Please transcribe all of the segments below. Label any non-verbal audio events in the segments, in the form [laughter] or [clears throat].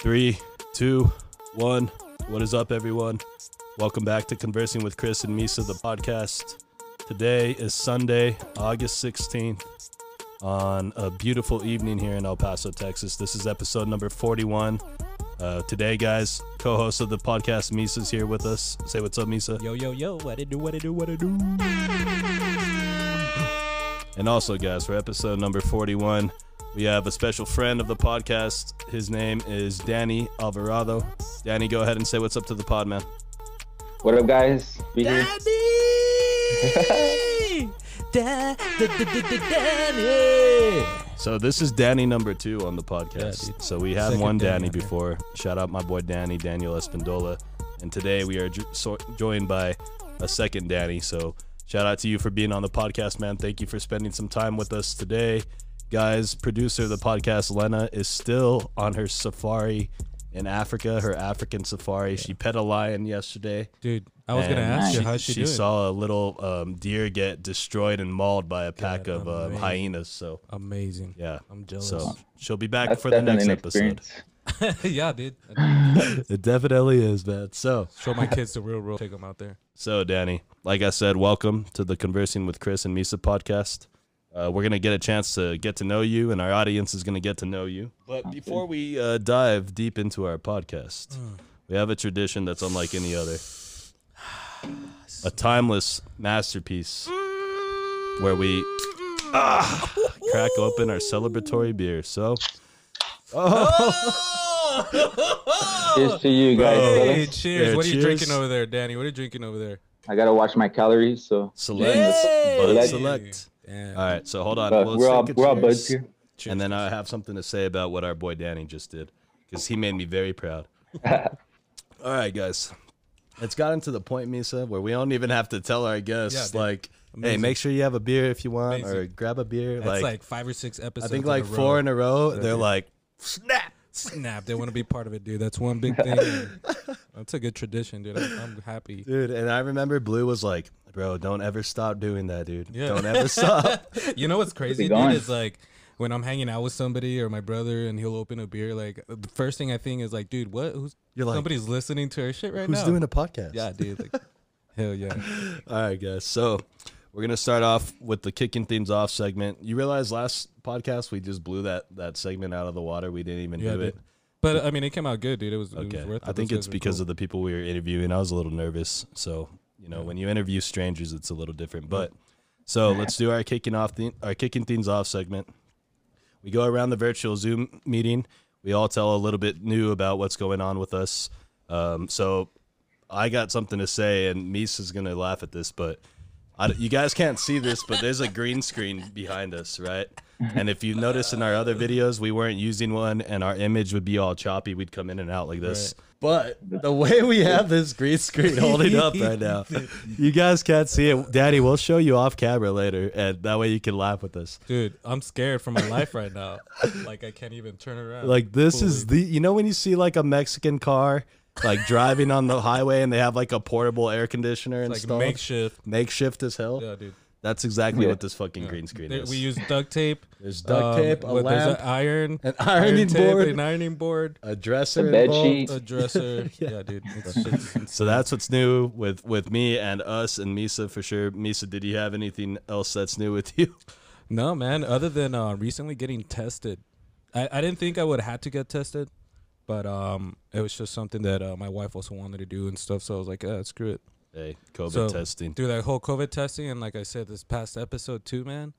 Three, two, one. What is up, everyone? Welcome back to Conversing with Chris and Misa, the podcast. Today is Sunday, August 16th, on a beautiful evening here in El Paso, Texas. This is episode number 41. Uh, today, guys, co host of the podcast, Misa's here with us. Say what's up, Misa. Yo, yo, yo, what it do, what it do, what it do. And also, guys, for episode number 41, we have a special friend of the podcast. His name is Danny Alvarado. Danny, go ahead and say what's up to the pod, man. What up, guys? Be here. [laughs] Da, da, da, da, da, Danny! So this is Danny number two on the podcast. Yeah, so we had Second one Danny Danny before. Shout out my boy Danny, Daniel Espindola. And today we are jo- so- joined by a second Danny. So shout out to you for being on the podcast, man. Thank you for spending some time with us today. Guys, producer of the podcast, Lena, is still on her safari in Africa, her African safari. She pet a lion yesterday. Dude, I was gonna ask you how she, she, she saw a little um, deer get destroyed and mauled by a pack God, of um, hyenas. So Amazing. yeah, I'm jealous. so she'll be back That's for the next episode. [laughs] [laughs] yeah, dude. [laughs] It definitely is, man. So, Show my kids the real world. Take them out there. so Danny, like I said, welcome to the Conversing with Chris and Misa podcast. Uh, we're gonna get a chance to get to know you, and our audience is gonna get to know you. But before we uh, dive deep into our podcast, we have a tradition that's unlike any other. A timeless masterpiece where we ah, crack open our celebratory beer. So, [laughs] Cheers to you guys, Hey, fellas. cheers. Yeah, what are you cheers. drinking over there, Danny? What are you drinking over there? I gotta watch my calories, so select, Hey! Bud Select. select. Damn. All right, so hold on. but Let's we're all we're all buds here. Cheers. And then I have something to say about what our boy Danny just did because he made me very proud. [laughs] All right, guys. It's gotten to the point, Misa, where we don't even have to tell our guests, Yeah, dude. like, hey, make sure you have a beer if you want, or grab a beer. That's like, like, five or six episodes. I episodes. think in like a four row. in a row, they're dude. like, snap. Snap. They want to be part of it, dude. That's one big thing. [laughs] That's a good tradition, dude. I'm, I'm happy. Dude, and I remember Blue was like, bro, don't ever stop doing that, dude. Yeah. Don't ever stop. [laughs] You know what's crazy, dude? Is like when I'm hanging out with somebody or my brother and he'll open a beer. Like the first thing I think is like, dude, what? Who's You're like, somebody's listening to our shit right who's now? Who's doing a podcast? Yeah, dude. Like, [laughs] hell yeah. All right, guys. So we're gonna start off with the kicking things off segment. You realize last podcast we just blew that that segment out of the water. We didn't even Yeah, do it. But I mean, it came out good, dude. It was. It Okay. was worth it. I think it's because cool. of the people we were interviewing. I was a little nervous. So you know, Yeah. when you interview strangers, it's a little different. But so let's do our kicking off the, our kicking things off segment. We go around the virtual Zoom meeting. We all tell a little bit new about what's going on with us. Um, so I got something to say, and Mies is gonna laugh at this, but you guys can't see this, but there's a green screen behind us, right? And if you notice in our other videos, we weren't using one, and our image would be all choppy. We'd come in and out like this. But the way we have this green screen holding up right now, [laughs] you guys can't see it. Daddy, we'll show you off camera later, and that way you can laugh with us. Dude, I'm scared for my life right now. Like I can't even turn around. Like this is the you know when you see like a Mexican car like driving on the highway and they have like a portable air conditioner It's like installed, makeshift. makeshift as hell. Yeah, dude. That's exactly Yeah. what this fucking Yeah. green screen There- is. we use duct tape. There's duct um, tape, a what- there's an iron, an ironing tape, board, an ironing board, a dresser, A bed involved. sheet. a dresser. [laughs] Yeah. yeah. dude. It's, it's, [laughs] So that's what's new with with me and us and Misa for sure. Misa, did you have anything else that's new with you? no, man. Other than uh, recently getting tested, I, I didn't think I would have to get tested, but um, it was just something that uh, my wife also wanted to do and stuff. So I was like, uh, screw it. Hey, COVID So- testing. through that whole COVID testing, and like I said, this past episode too, man.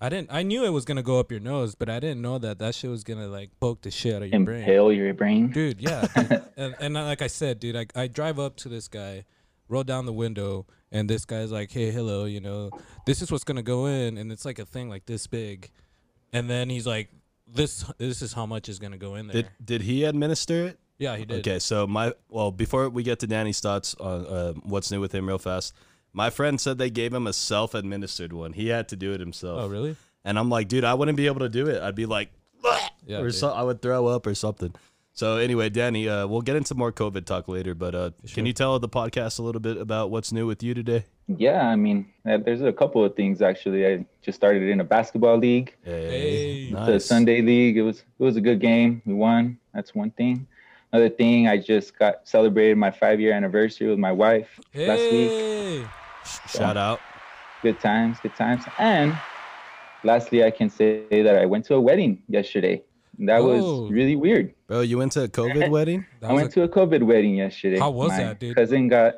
I didn't. I knew it was gonna go up your nose, but I didn't know that that shit was gonna like poke the shit out of your brain. Impale your brain. dude. Yeah, [laughs] dude. and and like I said, dude, I I drive up to this guy, roll down the window, and this guy's like, "Hey, hello, you know, this is what's gonna go in," and it's like a thing like this big, and then he's like, "This this is how much is gonna go in there." Did did he administer it? yeah, he did. Okay, so my well, before we get to Danny's thoughts on uh, what's new with him, real fast, my friend said they gave him a self-administered one. He had to do it himself. Oh, really? And I'm like, dude, I wouldn't be able to do it. I'd be like, Yeah. or so, I would throw up or something. So anyway, Danny, uh, we'll get into more COVID talk later. But uh, Sure. can you tell the podcast a little bit about what's new with you today? Yeah, I mean, uh, there's a couple of things actually. I just started in a basketball league, Hey. the nice. Sunday league. It was it was a good game. We won. That's one thing. another thing, I just got celebrated my five year anniversary with my wife last week. Hey. Shout out. Good times, good times. And lastly, I can say that I went to a wedding yesterday. That Oh. was really weird. Bro, you went to a COVID [laughs] wedding? That I went a- to a COVID wedding yesterday. How was my that, dude? Cousin got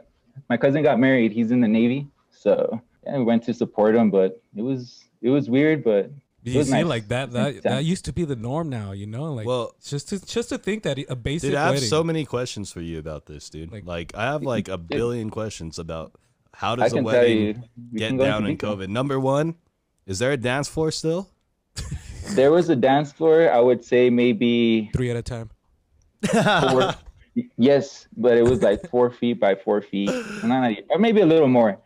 my cousin got married. He's in the Navy, so yeah, we went to support him. But it was it was weird, but you it was see, nice. like that, that that used to be the norm now. You know, like Well- just to just to think that a basic Dude, I have wedding. so many questions for you about this, dude. Like- Like, I have like a billion questions about how does a wedding you. get down in detail. COVID? Number one, is there a dance floor still? There was a dance floor. I would say maybe three at a time. four. [laughs] yes, but it was like four [laughs] feet by four feet, Not- or maybe a little more.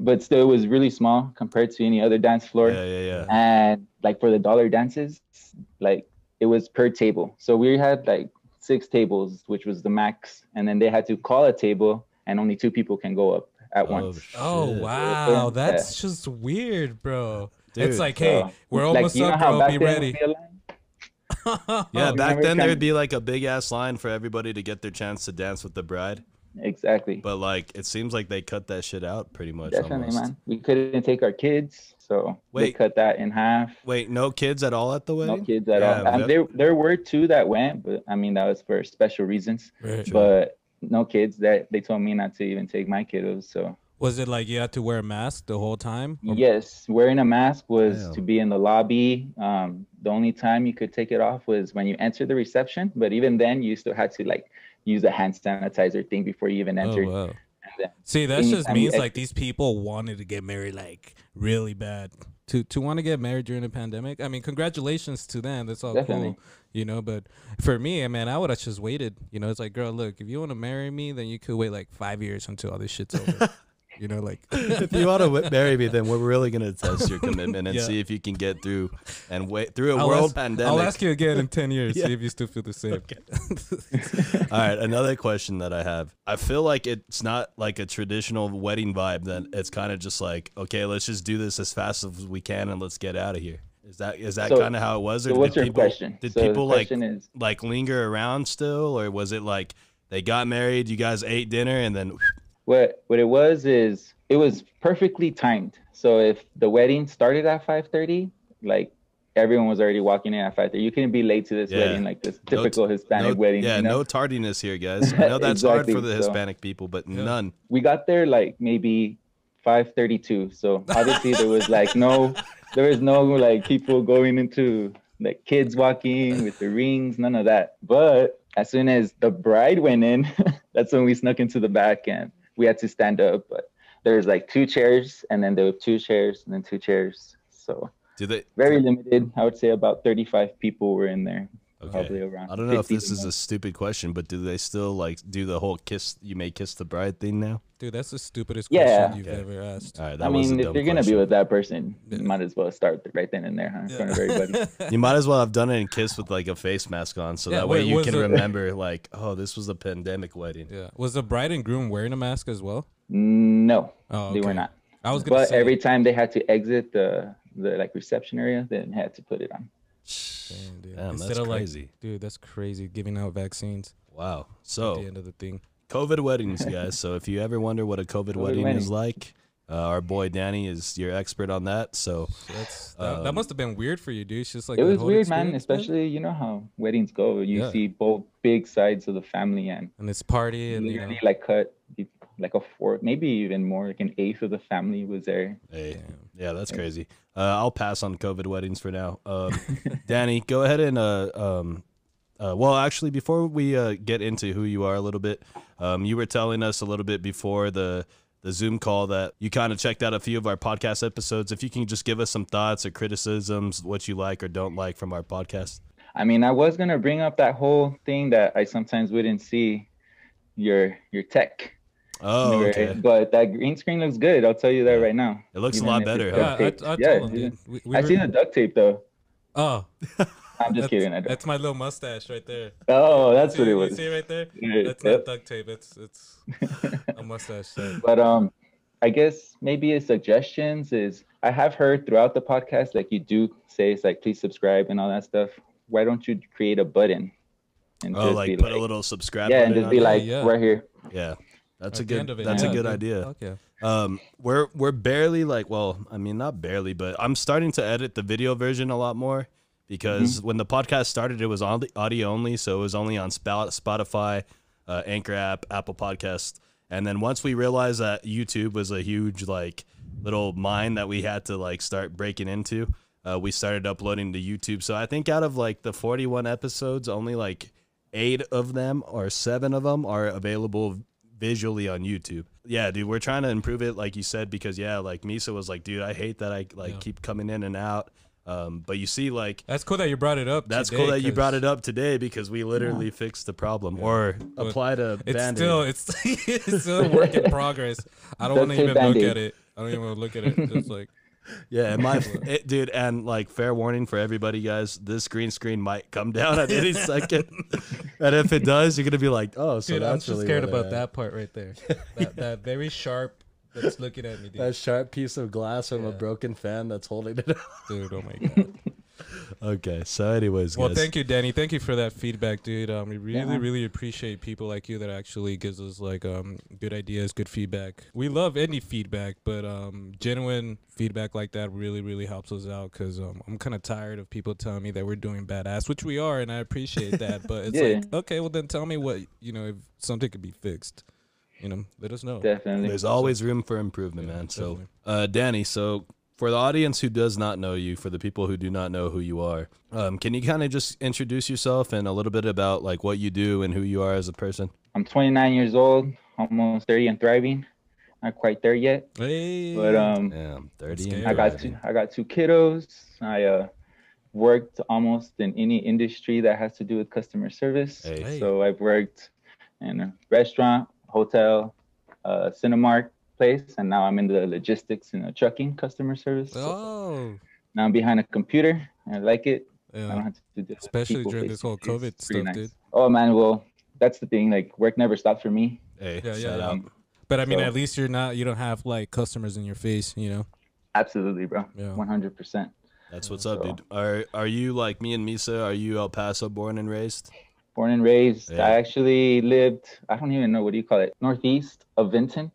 But still, it was really small compared to any other dance floor. Yeah, yeah, yeah. and like for the dollar dances like it was per table so we had like six tables which was the max and then they had to call a table and only two people can go up at Oh, once Oh wow, Yeah. that's just weird, bro. Dude. it's like, hey, So, we're like, almost you know up, how girl. Be then ready. would be a line? [laughs] Yeah, Oh, back then there'd be like a big ass line for everybody to get their chance to dance with the bride. exactly But like it seems like they cut that shit out pretty much definitely almost. man we couldn't take our kids so they cut that in half Wait, no kids at all at the wedding? no kids at Yeah, all um, there, there were two that went but i mean that was for special reasons Right. but no kids that they told me not to even take my kiddos so Was it like you had to wear a mask the whole time? Or- Yes, wearing a mask was Damn. to be in the lobby. Um, the only time you could take it off was when you entered the reception, but even then, you still had to like use a hand sanitizer thing before you even Oh, entered. wow. And then- See, that just you means exit- like these people wanted to get married like really bad. To to want to get married during the pandemic. I mean, congratulations to them. That's all Definitely. cool. You know, but for me, man, I would have just waited. You know, it's like, girl, look, if you want to marry me, then you could wait like five years until all this shit's over. [laughs] you know, like [laughs] if you want to marry me, then we're really gonna test your commitment and [laughs] Yeah. see if you can get through and wait through a I'll world ask, pandemic. I'll ask you again in [laughs] ten years, Yeah. see if you still feel the same. All right, another question that I have. I feel like it's not like a traditional wedding vibe. then it's kind of just like, okay, let's just do this as fast as we can and let's get out of here. Is that is that So- kind of how it was, or So what's did your people question? did So the people like is, like linger around still, or was it like they got married, you guys ate dinner, and then what what it was is it was perfectly timed. So if the wedding started at 5:30, like everyone was already walking in at 5:30. You couldn't be late to this Yeah. wedding like this typical t- Hispanic no, wedding. yeah, you know? no tardiness here, guys. [laughs] I know that's hard for Exactly, the so- Hispanic people, but Yeah. none. we got there like maybe 5:32. So obviously there was like no there was no like people going into like kids walking with the rings, none of that. But as soon as the bride went in, [laughs] that's when we snuck into the back and we had to stand up. But there's like two chairs and then there were two chairs and then two chairs. So Do they? very limited. I would say about 35 people were in there. Okay. Probably around. I don't know if this the is a stupid question, but do they still like do the whole kiss? You may kiss the bride thing now. Dude, that's the stupidest Yeah. question you've Okay. ever asked. All right, that I was mean, a if dumb you're gonna be with that person, Yeah. you might as well start right then and there, huh? In front of everybody. [laughs] You might as well have done it and kissed with like a face mask on, so Yeah, that way wait, you can it- remember, like, oh, this was a pandemic wedding. Yeah. Was the bride and groom wearing a mask as well? No, Oh, they were not. I was gonna But say every time they had to exit the the like reception area, they had to put it on. Damn, dude. Damn, Instead that's of crazy. like, dude, that's crazy. Giving out vaccines Wow. So at So the end of the thing. COVID weddings, guys. So if you ever wonder what a COVID, wedding, is like, uh, our boy Danny is your expert on that. So So that's that, that Um, must have been weird for you, dude. It's just like it was weird, man. experience, man? Especially you know how weddings go. You Yeah. see both big sides of the family, and and this party and you know. like cut like a fourth, maybe even more, like an eighth of the family was there. hey, yeah, that's crazy. Uh, I'll pass on COVID weddings for now. Um, [laughs] Danny, go ahead and uh, um, uh, well, actually, before we uh, get into who you are a little bit, um, you were telling us a little bit before the the Zoom call that you kind of checked out a few of our podcast episodes. If you can just give us some thoughts or criticisms, what you like or don't like from our podcast. I mean, I was gonna bring up that whole thing that I sometimes wouldn't see your your tech. Oh, right? okay. But that green screen looks good. I'll tell you that right now. It looks a lot better, huh? Yeah, I, tape. I Yeah, told him, yeah. dude. We, we I were- see the duct tape though. Oh, [laughs] I'm just that's, kidding. I don't. that's my little mustache right there. Oh, that's see, what it You was. see right there? Yeah, That's yep. not duct tape. It's it's a [laughs] mustache set. But um, I guess maybe a suggestions is I have heard throughout the podcast like you do say it's like please subscribe and all that stuff. Why don't you create a button and Oh, just like be put a little subscribe. yeah, and just on be it? like Yeah. right here. yeah, that's a good. That's yeah, a good dude. idea. Yeah. Um, we're we're barely like, well, I mean, not barely, but I'm starting to edit the video version a lot more because when the podcast started, it was on the audio only, so it was only on Spout- Spotify, uh, Anchor app, Apple Podcast, and then once we realized that YouTube was a huge like little mine that we had to like start breaking into, uh, we started uploading to YouTube. So I think out of like the 41 episodes, only like eight of them or seven of them are available visually on YouTube. Yeah, dude, we're trying to improve it, like you said, because yeah, like Misa was like, dude, I hate that I like Yeah. keep coming in and out. Um, but you see, like That's cool that you brought it up. that's today, cool that you brought it up today because we literally fixed the problem or But applied a It's band-aid. still it's [laughs] it's still a work in [laughs] progress. I don't want to even look Band-Aid. at it. I don't even want to look at it. Just like Yeah, and my [laughs] it, dude, and like fair warning for everybody, guys, this green screen might come down at any [laughs] second, and if it does, you're gonna be like, oh, so dude, I'm just really scared about had. that part right there. [laughs] That that very sharp that's looking at me, dude. That sharp piece of glass from a broken fan that's holding it. up. dude, oh my god. Okay, so anyways, Well, guys, thank you, Danny. Thank you for that feedback, dude. Um, we really, man. really appreciate people like you that actually gives us like um good ideas, good feedback. We love any feedback, but um genuine feedback like that really, really helps us out because um I'm kind of tired of people telling me that we're doing badass, which we are, and I appreciate that. But it's Yeah. like, okay, well then tell me what you know if something could be fixed. You know, let us know. Definitely. There's always room for improvement, Yeah, man. So, uh, Danny, so for the audience who does not know you, for the people who do not know who you are, um, can you kind of just introduce yourself and a little bit about like what you do and who you are as a person? I'm 29 years old, almost 30 and thriving. Not quite there yet, Hey, but um, Yeah, I'm 30. I got two. I got two kiddos. I uh, worked almost in any industry that has to do with customer service. Hey. Hey. So I've worked in a restaurant, hotel, uh, Cinemark place, and now I'm in the logistics and the trucking customer service. So oh, now I'm behind a computer. I like it. I don't have to do the Especially during face this whole. COVID It's pretty stuff, dude. Oh man, well that's the thing. Like work never stopped for me. Hey, Yeah, yeah, shout yeah. out. Um, But I mean, So- at least you're not. You don't have like customers in your face. You know. absolutely, bro. Yeah. 100. percent That's what's up, dude. Are are you like me and Misa? Are you El Paso born and raised? Born and raised. Yeah. I actually lived. I don't even know what do you call it. Northeast of Vinton,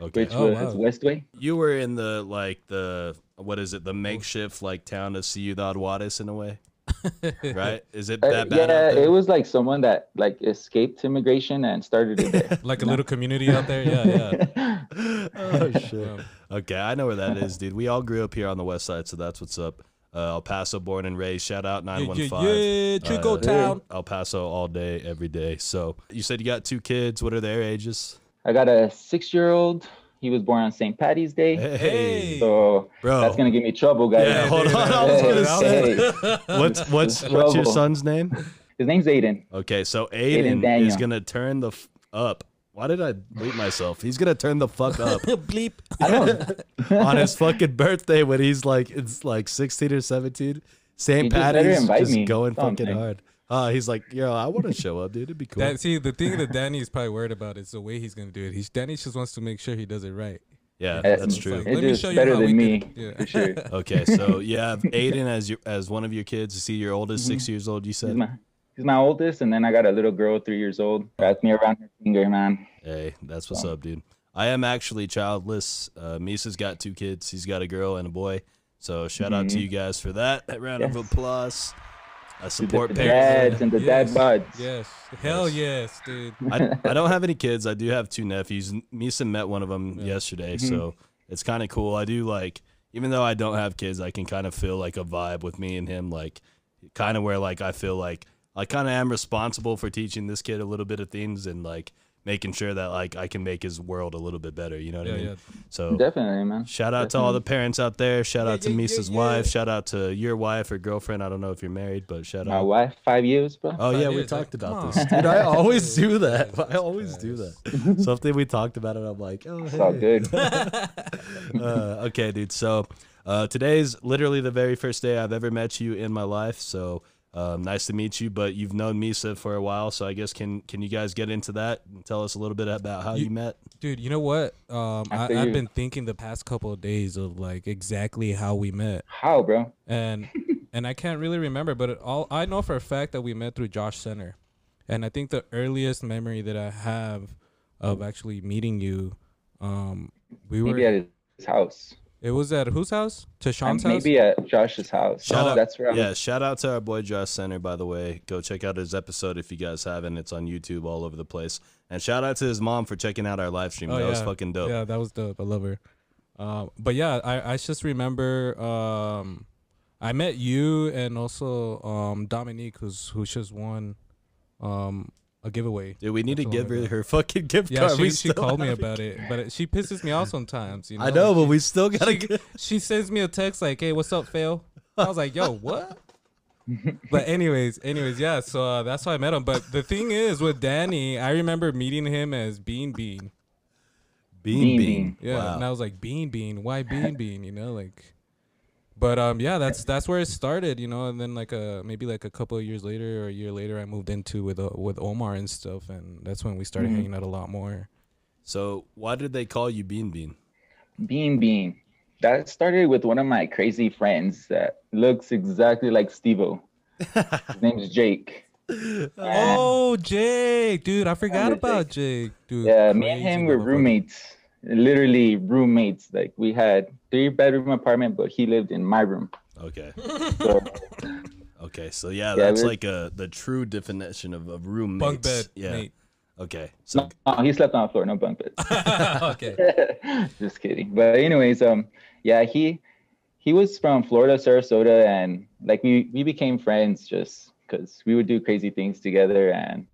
Okay. which Oh, was wow. Westway. You were in the like the what is it? The makeshift like town of Ciudad Juarez in a way, [laughs] right? Is it Uh, that bad? yeah, it was like someone that like escaped immigration and started it there. [laughs] like a little community out there. Yeah, yeah. [laughs] oh shit. Okay, I know where that is, dude. We all grew up here on the west side, so that's what's up. Uh, El Paso, born and raised. Shout out nine one five. Yeah, one yeah, five. yeah, Chico Uh, Town. El Paso all day, every day. So you said you got two kids. What are their ages? I got a six-year-old. He was born on St. Patty's Day. Hey. So bro. that's gonna give me trouble, guys. Yeah, hold on. that- I was gonna say, what's what's what's your son's name? His name's Aiden. Okay, so Aiden, is gonna turn the f- up. Why did I bleep myself? He's gonna turn the fuck up [laughs] Bleep. I don't. [laughs] on his fucking birthday when he's like it's like 16 or 17. St. He just Patty's just going That's all I'm fucking hard. Uh, he's like, yo, I want to show up, dude. It'd be cool. That, see, the thing that Danny is probably worried about is the way he's gonna do it. He's Danny just wants to make sure he does it right. yeah, Yeah, that's true. like, It's let me just show you better how than did me, it. Yeah. for sure. [laughs] Okay, so you have Aiden as your as one of your kids. You see your oldest six years old. You He's said, my he's my oldest, and then I got a little girl, three years old. Wrapped me around her finger, man. "Hey, that's what's up, dude." I am actually childless. Uh, Misa's got two kids. He's got a girl and a boy. So shout out to Mhm. you guys for that. A round of applause. I To the, support the parents. dads and the Yes. dad buds. Yes. Hell yes, dude. [laughs] I, I don't have any kids. I do have two nephews. Misa met one of them Yeah. yesterday, Mhm. so it's kind of cool. I do like, even though I don't have kids, I can kind of feel like a vibe with me and him, like kind of where like I feel like I kind of am responsible for teaching this kid a little bit of things and like making sure that like I can make his world a little bit better. You know what Yeah, I mean? yeah. So Definitely, man. shout out to all the parents out there. Shout Yeah, out to yeah, yeah, Misa's yeah. wife. Shout out to your wife or girlfriend. I don't know if you're married, but shout My out. My wife, five years, bro. Oh Five yeah, we talked like, about this, dude. I always [laughs] do that. I always do that. [laughs] Something we talked about it. I'm like, oh, It's all good. [laughs] Uh, okay, dude. So uh, today's literally the very first day I've ever met you in my life. So um, nice to meet you. But you've known Misa for a while, so I guess can can you guys get into that and tell us a little bit about how you, You- met? Dude, you know what? Um, I, After I've been thinking the past couple of days of like exactly how we met, How, bro? and [laughs] and I can't really remember, but it all I know for a fact that we met through Josh Center, And I think the earliest memory that I have of actually meeting you, um, we were. At his house. It was at whose house? To Sean's house. Maybe at Josh's house. Shout Oh, out, That's where I yeah, shout out to our boy Josh Center, by the way. Go check out his episode if you guys haven't. It's on YouTube all over the place. And shout out to his mom for checking out our live stream. Oh, that was yeah. fucking dope. Yeah, that was dope. I love her. Um, but yeah, I, I just remember um, I met you and also um, Dominique, who's who's just won um, a giveaway. Dude, we need to give her her fucking gift Yeah, card. she, we she called me about it, but it, she pisses me off sometimes. You know, [laughs] I know, Like, but she- we still gotta she, get. [laughs] she sends me a text like, "Hey, what's up, Phil?" I was like, "Yo, what?" [laughs] but anyways, anyways, yeah. So uh, that's how I met him. But the thing is, with Danny, I remember meeting him as Bean Bean. Bean Bean Bean. Bean. Yeah, Wow. and I was like, Bean Bean, why Bean Bean? You know, like. But um, yeah, that's that's where it started, you know, and then like a maybe like a couple of years later or a year later, I moved into with uh, with Omar and stuff, and that's when we started Mhm. hanging out a lot more. So why did they call you Bean Bean? Bean Bean. That started with one of my crazy friends that looks exactly like Stevo. His name's Jake. [laughs] Oh, Jake, dude, I forgot about Jake, dude. Yeah, me and him were roommates. Literally roommates. Like we had three bedroom apartment, but he lived in my room. Okay. [laughs] So Okay. So yeah, Yeah, that's like a the true definition of, of roommates. bunk bed, Yeah. mate. Okay. So no, no, he slept on the floor, no bunk bed. [laughs] okay. [laughs] just kidding. But anyways, um, yeah, he he was from Florida, Sarasota, and like we we became friends just because we would do crazy things together. And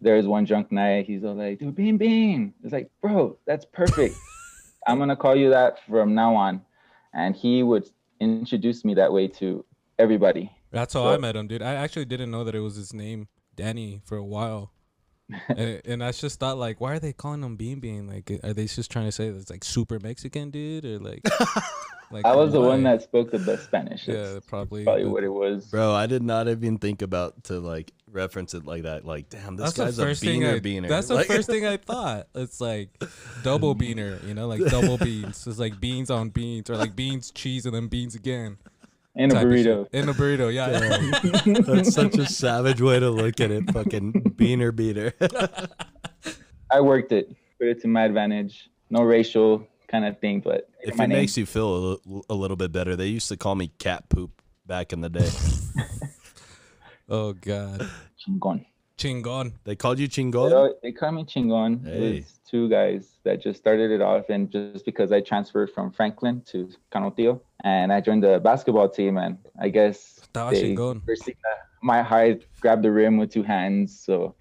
there was one drunk night, he's all like, "Dude, Bean Bean," it's like, "Bro, that's perfect. [laughs] I'm gonna call you that from now on." And he would introduce me that way to everybody. That's how I met him, dude. I actually didn't know that it was his name, Danny, for a while. [laughs] and, and I just thought, like, why are they calling him Bean Bean? Like, are they just trying to say it's like super Mexican, dude, or like? [laughs] like I was the one that spoke the best Spanish. Yeah, That's probably. probably but what it was. bro, I did not even think about to like reference it like that. Like, damn, this That's the guy's a first thing. beaner I, beaner. That's the first thing I [laughs] thought. It's like double beaner, you know, like double beans. It's like beans on beans, or like beans, cheese, and then beans again. In a type of shit. burrito. In a burrito, yeah. [laughs] That's such a savage way to look at it. Fucking beaner beater. [laughs] I worked it, put it to my advantage. No racial kind of thing, but if my it name. makes you feel a, a little bit better, they used to call me cat poop back in the day. [laughs] oh god, Chingon. Chingon. they called you chingon. al- they call me Chingon. Hey. It was two guys that just started it off, and just because I transferred from Franklin to Canutillo, and I joined the basketball team, and I guess Estaba they chingón. first seen that my height, grabbed the rim with two hands, so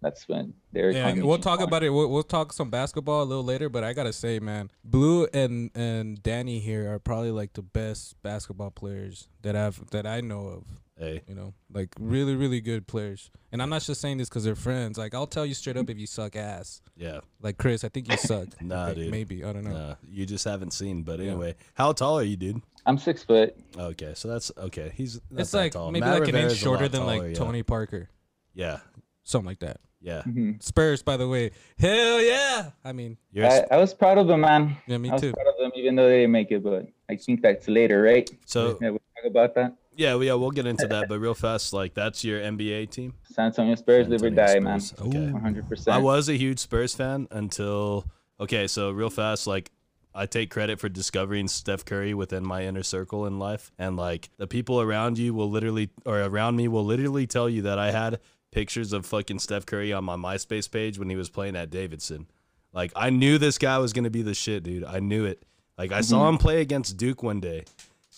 that's when they were. Yeah, calling me we'll talk Chingon. about it. We'll, we'll talk some basketball a little later, but I gotta say, man, Blue and and Danny here are probably like the best basketball players that I've that I know of. Hey, You know, like really, really good players. And I'm not just saying this because they're friends. Like I'll tell you straight up if you suck ass. yeah, Like Chris, I think you suck. [laughs] Nah, Okay, dude. Maybe I don't know. uh, you just haven't seen. But anyway, how tall are you, dude? I'm six foot. Okay, so that's okay. He's that's it's not like tall. maybe Matt like an inch Rivera's a lot shorter than taller, like yeah. Tony Parker, Yeah, something like that. yeah. Mhm. Spurs, by the way. Hell yeah! I mean, You're I, s- I was proud of them, man. yeah, me I was too. proud of them, even though they didn't make it. But I think that's later, right? so Yeah, we'll talk about that. Yeah, well, yeah, we'll get into that. But real fast, like that's your NBA team. San Antonio Spurs, San live or Antonio die, man. Spurs. Okay. 100%. I was a huge Spurs fan until okay, so real fast, like I take credit for discovering Steph Curry within my inner circle in life. And like the people around you will literally or around me will literally tell you that I had pictures of fucking Steph Curry on my MySpace page when he was playing at Davidson. Like I knew this guy was gonna be the shit, dude. I knew it. Like I saw mm-hmm. him play against Duke one day.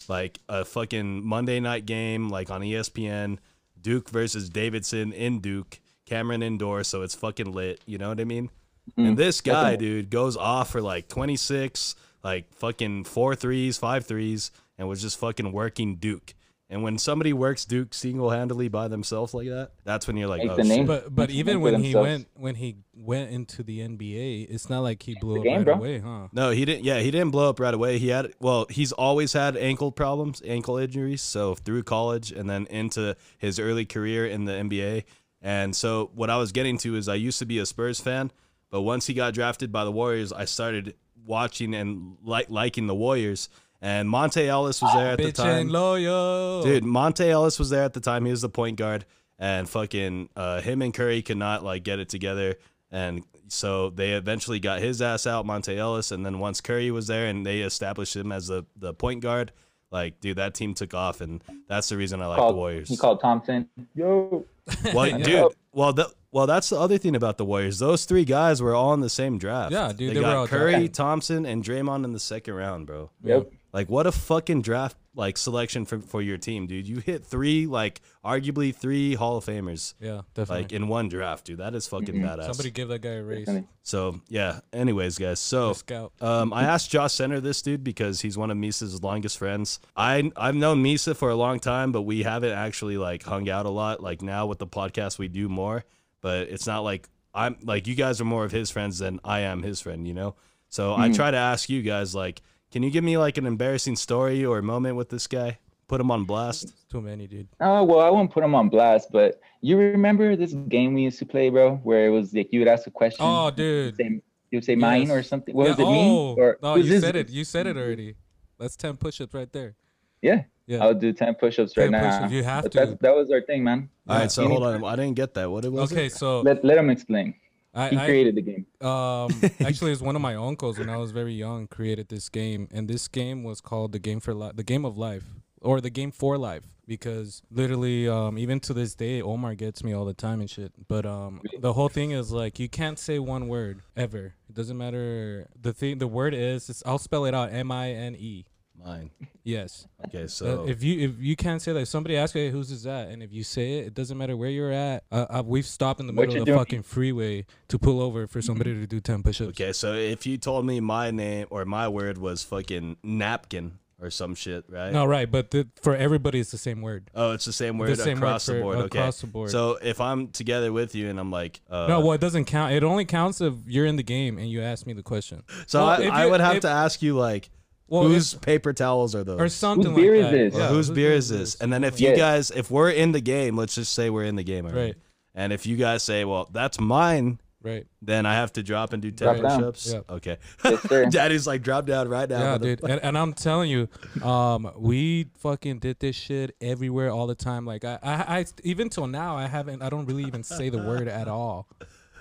Like a fucking Monday night game, like on ESPN, Duke versus Davidson in Duke, Cameron indoor, so it's fucking lit. You know what I mean? Mm-hmm. And this guy, dude, goes off for like 26, like fucking four threes, five threes, and was just fucking working Duke. And when somebody works Duke single handedly by themselves like that, that's when you're like, Make oh shit. name. But but even when he went when he went into the NBA, it's not like he blew The up game, right bro. away, huh? No, he didn't. Yeah, he didn't blow up right away. He had well, he's always had ankle problems, ankle injuries. So through college and then into his early career in the NBA. And so what I was getting to is I used to be a Spurs fan, but once he got drafted by the Warriors, I started watching and like liking the Warriors. And Monta Ellis was there at the time. ain't loyal. Dude, Monta Ellis was there at the time. He was the point guard. and fucking uh, him and Curry could not like get it together, and so they eventually got his ass out, Monta Ellis, and then once Curry was there and they established him as the the point guard, like dude, that team took off, and that's the reason I like Called- the Warriors. He called Thompson. Yo. [laughs] well, dude, well, the, well, that's the other thing about the Warriors. Those three guys were all in the same draft. Yeah, dude, They, they were got all Curry, drafted. Thompson, and Draymond in the second round, bro. Yep. Like, what a fucking draft like selection for for your team, dude. You hit three, like, arguably three Hall of Famers, Yeah, definitely. like in one draft, dude. That is fucking Mm-hmm. badass. Somebody give that guy a raise. So yeah. Anyways, guys. So scout. um, I asked Josh Center this dude because he's one of Misa's longest friends. I I've known Misa for a long time, but we haven't actually like hung out a lot. Like now with the podcast, we do more, but it's not like I'm like you guys are more of his friends than I am his friend. You know. So I try to ask you guys like, can you give me like an embarrassing story or moment with this guy? Put him on blast. Too many, dude. Oh well, I won't put him on blast, but you remember this game we used to play, bro, where it was like you would ask a question. Oh, dude. say, you would say mine Yes. or something. What yeah, was it? oh, Me or no, you this? said it. You said it already. That's ten push-ups right there. Yeah. Yeah. I'll do ten push-ups right 10 now. push-ups, you have But to. That was our thing, man. All right. So You need hold to- on. I didn't get that. What it was? Okay, it? so Let let him explain. I, He I created the game. um [laughs] actually it's one of my uncles when I was very young created this game and this game was called the game for life the game of life or the game for life because literally um even to this day Omar gets me all the time and shit but um the whole thing is like you can't say one word ever. It doesn't matter the thing the word is it's, I'll spell it out M I N E Mine. yes Okay. Uh, So if you if you can't say that, if somebody asks you, hey, "Whose is that?" and if you say it, it doesn't matter where you're at. Uh, uh, we've stopped in the What middle you of the doing? fucking freeway to pull over for somebody to do ten push-ups. Okay, so if you told me my name or my word was fucking napkin or some shit, right? No, right, but the, for everybody, it's the same word. Oh, it's the same word same word across the for- board. Okay. across the board. So if I'm together with you and I'm like, uh, no, well, it doesn't count. It only counts if you're in the game and you ask me the question. so well, I, if I you- would have if- to ask you like, Well, whose paper towels are those? or something Whose beer like is that. this? Yeah, whose beer beer is this? And then if you Yeah. guys, if we're in the game, let's just say we're in the game, already. Right. And if you guys say, well, that's mine, Right. then I have to drop and do ten Drop down. push-ups. Yeah. Okay. Yes, sir. [laughs] Daddy's like, drop down right now. Yeah, mother- dude. And, and I'm telling you, um, we fucking did this shit everywhere all the time. Like I, I, I even till now, I haven't. I don't really even say the word at all.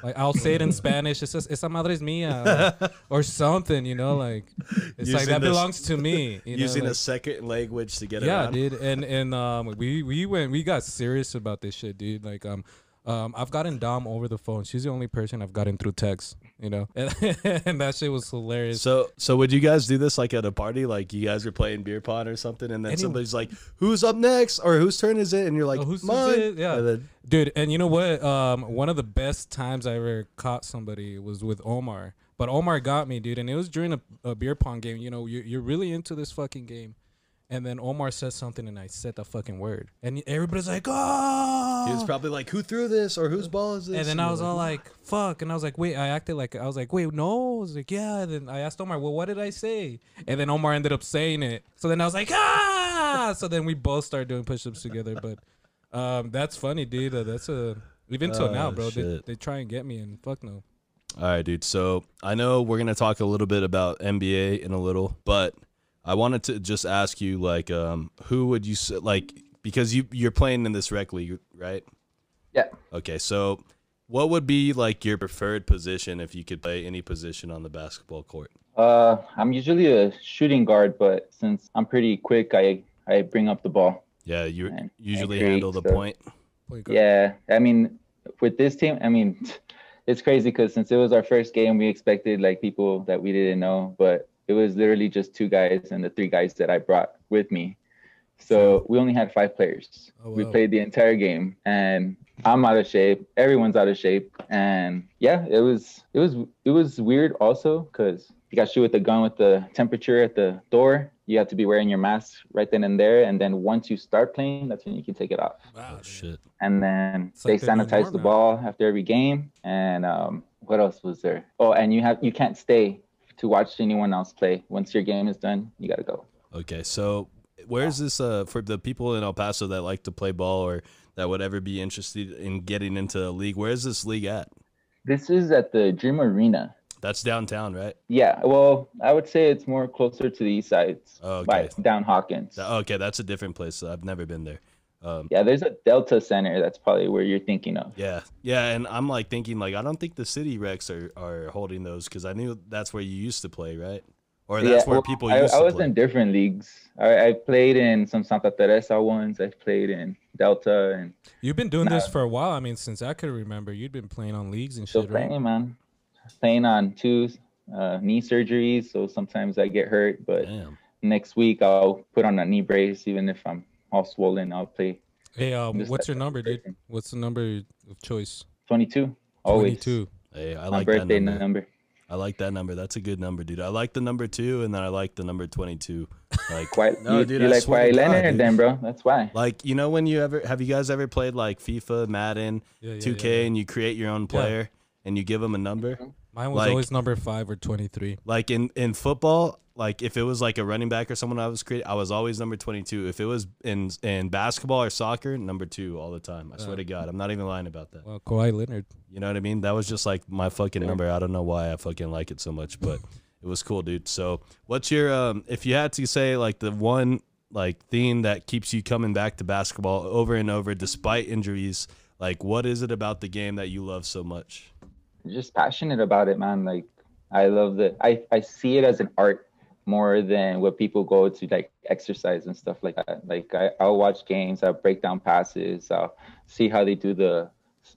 Like I'll say it in Spanish. It's just esa madre es mía, or, or something. You know, like it's like that this- belongs to me. You know, Using a second language to get it. yeah, around. dude. And and um, we we went we got serious about this shit, dude. Like um. Um, I've gotten Dom over the phone. She's the only person I've gotten through text, you know, and, [laughs] and that shit was hilarious. So, so would you guys do this like at a party? Like you guys are playing beer pong or something, and then Any- somebody's like, "Who's up next?" or "Whose turn is it?" And you're like, Oh, whose is "Mine." it? Yeah. And then, Dude, and you know what? Um, one of the best times I ever caught somebody was with Omar. But Omar got me, dude, and it was during a, a beer pong game. You know, you're, you're really into this fucking game. And then Omar said something, and I said the fucking word. And everybody's like, oh! He was probably like, "Who threw this?" or "Whose ball is this?" and then I was all like, fuck. And I was like, wait, I acted like, I was like, wait, no. I was like, yeah. And then I asked Omar, well, what did I say? And then Omar ended up saying it. So then I was like, ah! So then we both started doing push ups together. But um, that's funny, dude. Uh, that's a, even till now, Oh, bro, they, they try and get me, and fuck no. All right, dude. So I know we're gonna talk a little bit about NBA in a little, but I wanted to just ask you, like, um, who would you s- like? Because you you're playing in this rec league, right? Yeah. Okay, so what would be like your preferred position if you could play any position on the basketball court? Uh, I'm usually a shooting guard, but since I'm pretty quick, I I bring up the ball. Yeah, you And- usually and create handle the stuff. point. Point. Yeah, I mean, with this team, I mean, [laughs] it's crazy because since it was our first game, we expected like people that we didn't know, but it was literally just two guys and the three guys that I brought with me. So we only had five players. Oh, We played the entire game, and I'm out of shape. Everyone's out of shape, and yeah, it was it was it was weird also because you got to shoot with the gun with the temperature at the door. You have to be wearing your mask right then and there, and then once you start playing, that's when you can take it off Wow, Oh shit! and then It's they like sanitize the norm now. ball after every game. And um, what else was there? Oh, and you have you can't stay to watch anyone else play. Once your game is done, you gotta go. Okay, so where's this uh for the people in El Paso that like to play ball or that would ever be interested in getting into a league? Where's this league at? This is at the Dream Arena. That's downtown, right? Yeah, well, I would say it's more closer to the east side, Oh, by okay. down Hawkins. Okay, that's a different place. So I've never been there. Um, Yeah, there's a Delta Center. That's probably where you're thinking of. yeah, yeah, and I'm like thinking like I don't think the city Rex are, are holding those because I knew that's where you used to play, right? Or that's yeah, where well, people I, used I to was play. in different leagues. I, I played in some Santa Teresa ones. I played in Delta and You've been doing this for a while. I mean, since I could remember, you'd been playing on leagues and still shit, right? playing, man. Playing on two uh, knee surgeries, so sometimes I get hurt. But Damn. next week I'll put on a knee brace, even if I'm all swollen. I'll play Hey, um, what's your number, dude? What's the number of choice? 22. Always. 22. Hey, I My like that birthday number. number. I like that number. That's a good number, dude. I like the number two, and then I like the number twenty-two. Like, Why, No, you, dude, you I like swear Kawhi Leonard dude. then, bro? That's why. like you know when you ever have you guys ever played like FIFA, Madden, Yeah, yeah, 2K, yeah, yeah. and you create your own player and you give them a number? Mine was Like- always number five or 23. Like in in football, like if it was like a running back or someone I was creating, I was always number twenty-two. If it was in in basketball or soccer, number two all the time. I swear Uh, to God, I'm not even lying about that. Well, Kawhi Leonard. You know what I mean? That was just like my fucking Yeah. number. I don't know why I fucking like it so much, but it was cool, dude. So, what's your um if you had to say like the one like theme that keeps you coming back to basketball over and over despite injuries, like what is it about the game that you love so much? just passionate about it, man. Like I love the I I see it as an art more than what people go to like exercise and stuff like that. Like I, I'll watch games, I'll break down passes, I'll see how they do the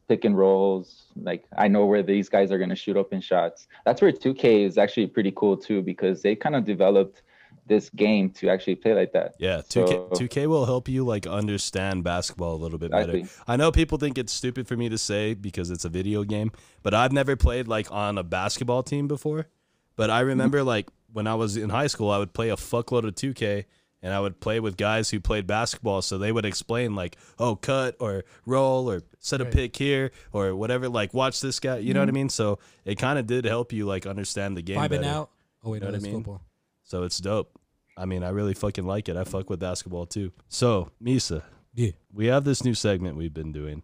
pick and rolls. Like I know where these guys are gonna shoot open shots. That's where 2K is actually pretty cool too because they kind of developed this game to actually play like that. Yeah, 2K So- 2K will help you like understand basketball a little bit better. I know people think it's stupid for me to say because it's a video game, but I've never played like on a basketball team before. But I mm-hmm. remember like when I was in high school, I would play a fuckload of 2K and I would play with guys who played basketball. So they would explain like, oh, cut or roll or set a Right. pick here or whatever. Like, watch this guy. You know what I mm-hmm. mean? So it kind of did help you like understand the game. And better. out. Oh, wait, Know no, what I mean? football. So it's dope. I mean, I really fucking like it. I fuck with basketball too. So, Misa, Yeah. we have this new segment we've been doing.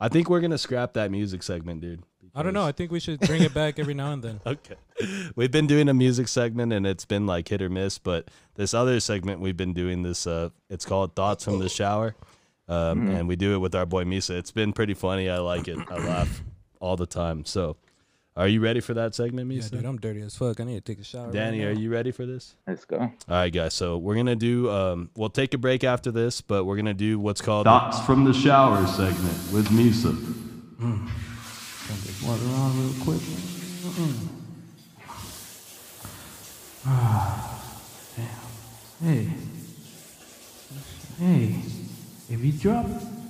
I think we're gonna scrap that music segment, dude. I don't know. I think we should bring it back every now and then. [laughs] Okay. We've been doing a music segment and it's been like hit or miss, but this other segment we've been doing this uh it's called Thoughts from the Shower. Um, and we do it with our boy Misa. It's been pretty funny. I like it. I laugh all the time. So, are you ready for that segment, Misa? Yeah, Misa? dude, I'm dirty as fuck. I need to take a shower. Danny, right are you ready for this? Let's go. All right, guys. So we're gonna do. Um, we'll take a break after this, but we're gonna do what's called thoughts from the shower segment with Misa. Water on real quick. Ah, damn. Hey. Hey. If you drop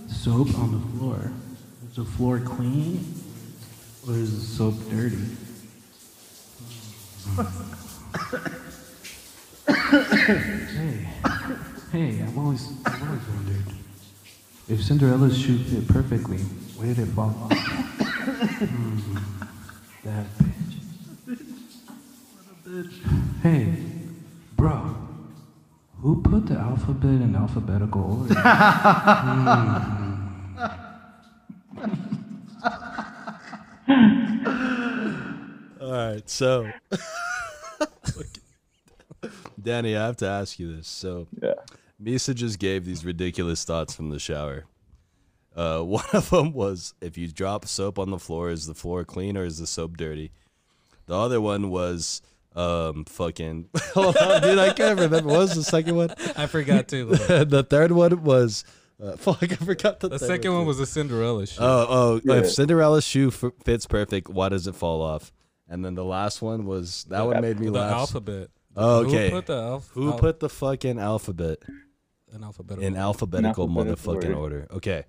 soap on the floor, is the floor clean or is the soap dirty? [coughs] hey. Hey, I've always, I've always wondered. If Cinderella's shoe fit perfectly, where did it fall off? Hmm, that bitch. Hey, bro, who put the alphabet in alphabetical order? [laughs] All right, so Danny, I have to ask you this. So Yeah. Misa just gave these ridiculous thoughts from the shower. Uh, [laughs] one of them was if you drop soap on the floor, is the floor clean or is the soap dirty? The other one was um fucking [laughs] hold on, dude, I can't remember. What was the second one? I forgot too. [laughs] the third one was uh, fuck. I forgot the, The third second too. one was a Cinderella shoe. Oh, oh! Yeah. If Cinderella's shoe f- fits perfect, why does it fall off? And then the last one was that one made me the laugh. alphabet. Oh, okay. Who put the alph- Who put the fucking alphabet an alphabetical? in alphabetical In alphabetical motherfucking order? Okay.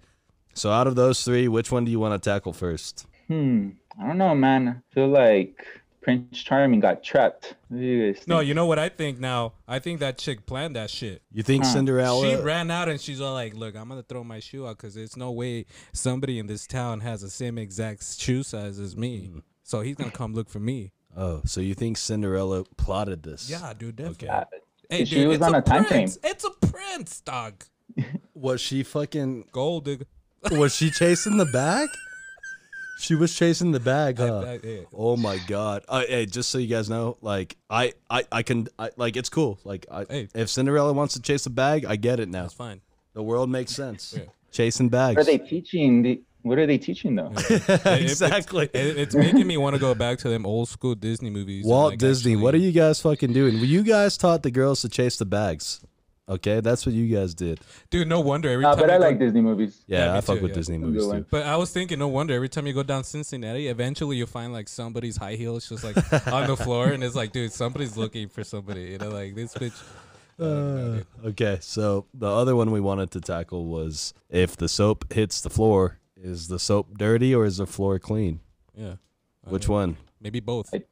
So out of those three, which one do you want to tackle first? Hmm. I don't know, man. I feel like Prince Charming got trapped. You No, you know what I think now? I think that chick planned that shit. You think Huh. Cinderella? She ran out and she's all like, "Look, I'm gonna throw my shoe out because there's no way somebody in this town has the same exact shoe size as me. Mm. So he's gonna come look for me." oh, so you think Cinderella plotted this? Yeah, dude, definitely. Uh, Hey, she dude, was it's on a, a time frame. prince. It's a prince, dog. [laughs] Was she fucking? Gold digger. Was she chasing the bag? She was chasing the bag, huh? I- I- yeah. Oh my god! Uh, hey, just so you guys know, like I, I, I can, I, like it's cool. Like, I, Hey. if Cinderella wants to chase a bag, I get it now. That's fine. The world makes sense. Yeah. Chasing bags. What are they teaching? The, what are they teaching though? [laughs] exactly. It, it's making me want to go back to them old school Disney movies. and, Walt like, Disney, what are actually- you guys fucking doing? Well, you guys taught the girls to chase the bags. Okay, that's what you guys did. dude? No wonder every Uh, time. but you I go- like Disney movies. Yeah, Yeah, me I fuck too, with yeah. Disney Good movies one. too. But I was thinking, no wonder every time you go down Cincinnati, eventually you'll find like somebody's high heels just like [laughs] on the floor, and it's like, dude, somebody's looking for somebody. You know, like this bitch. I don't know, dude. Okay, so the other one we wanted to tackle was if the soap hits the floor, is the soap dirty or is the floor clean? yeah. I Which mean, one? Maybe both. I-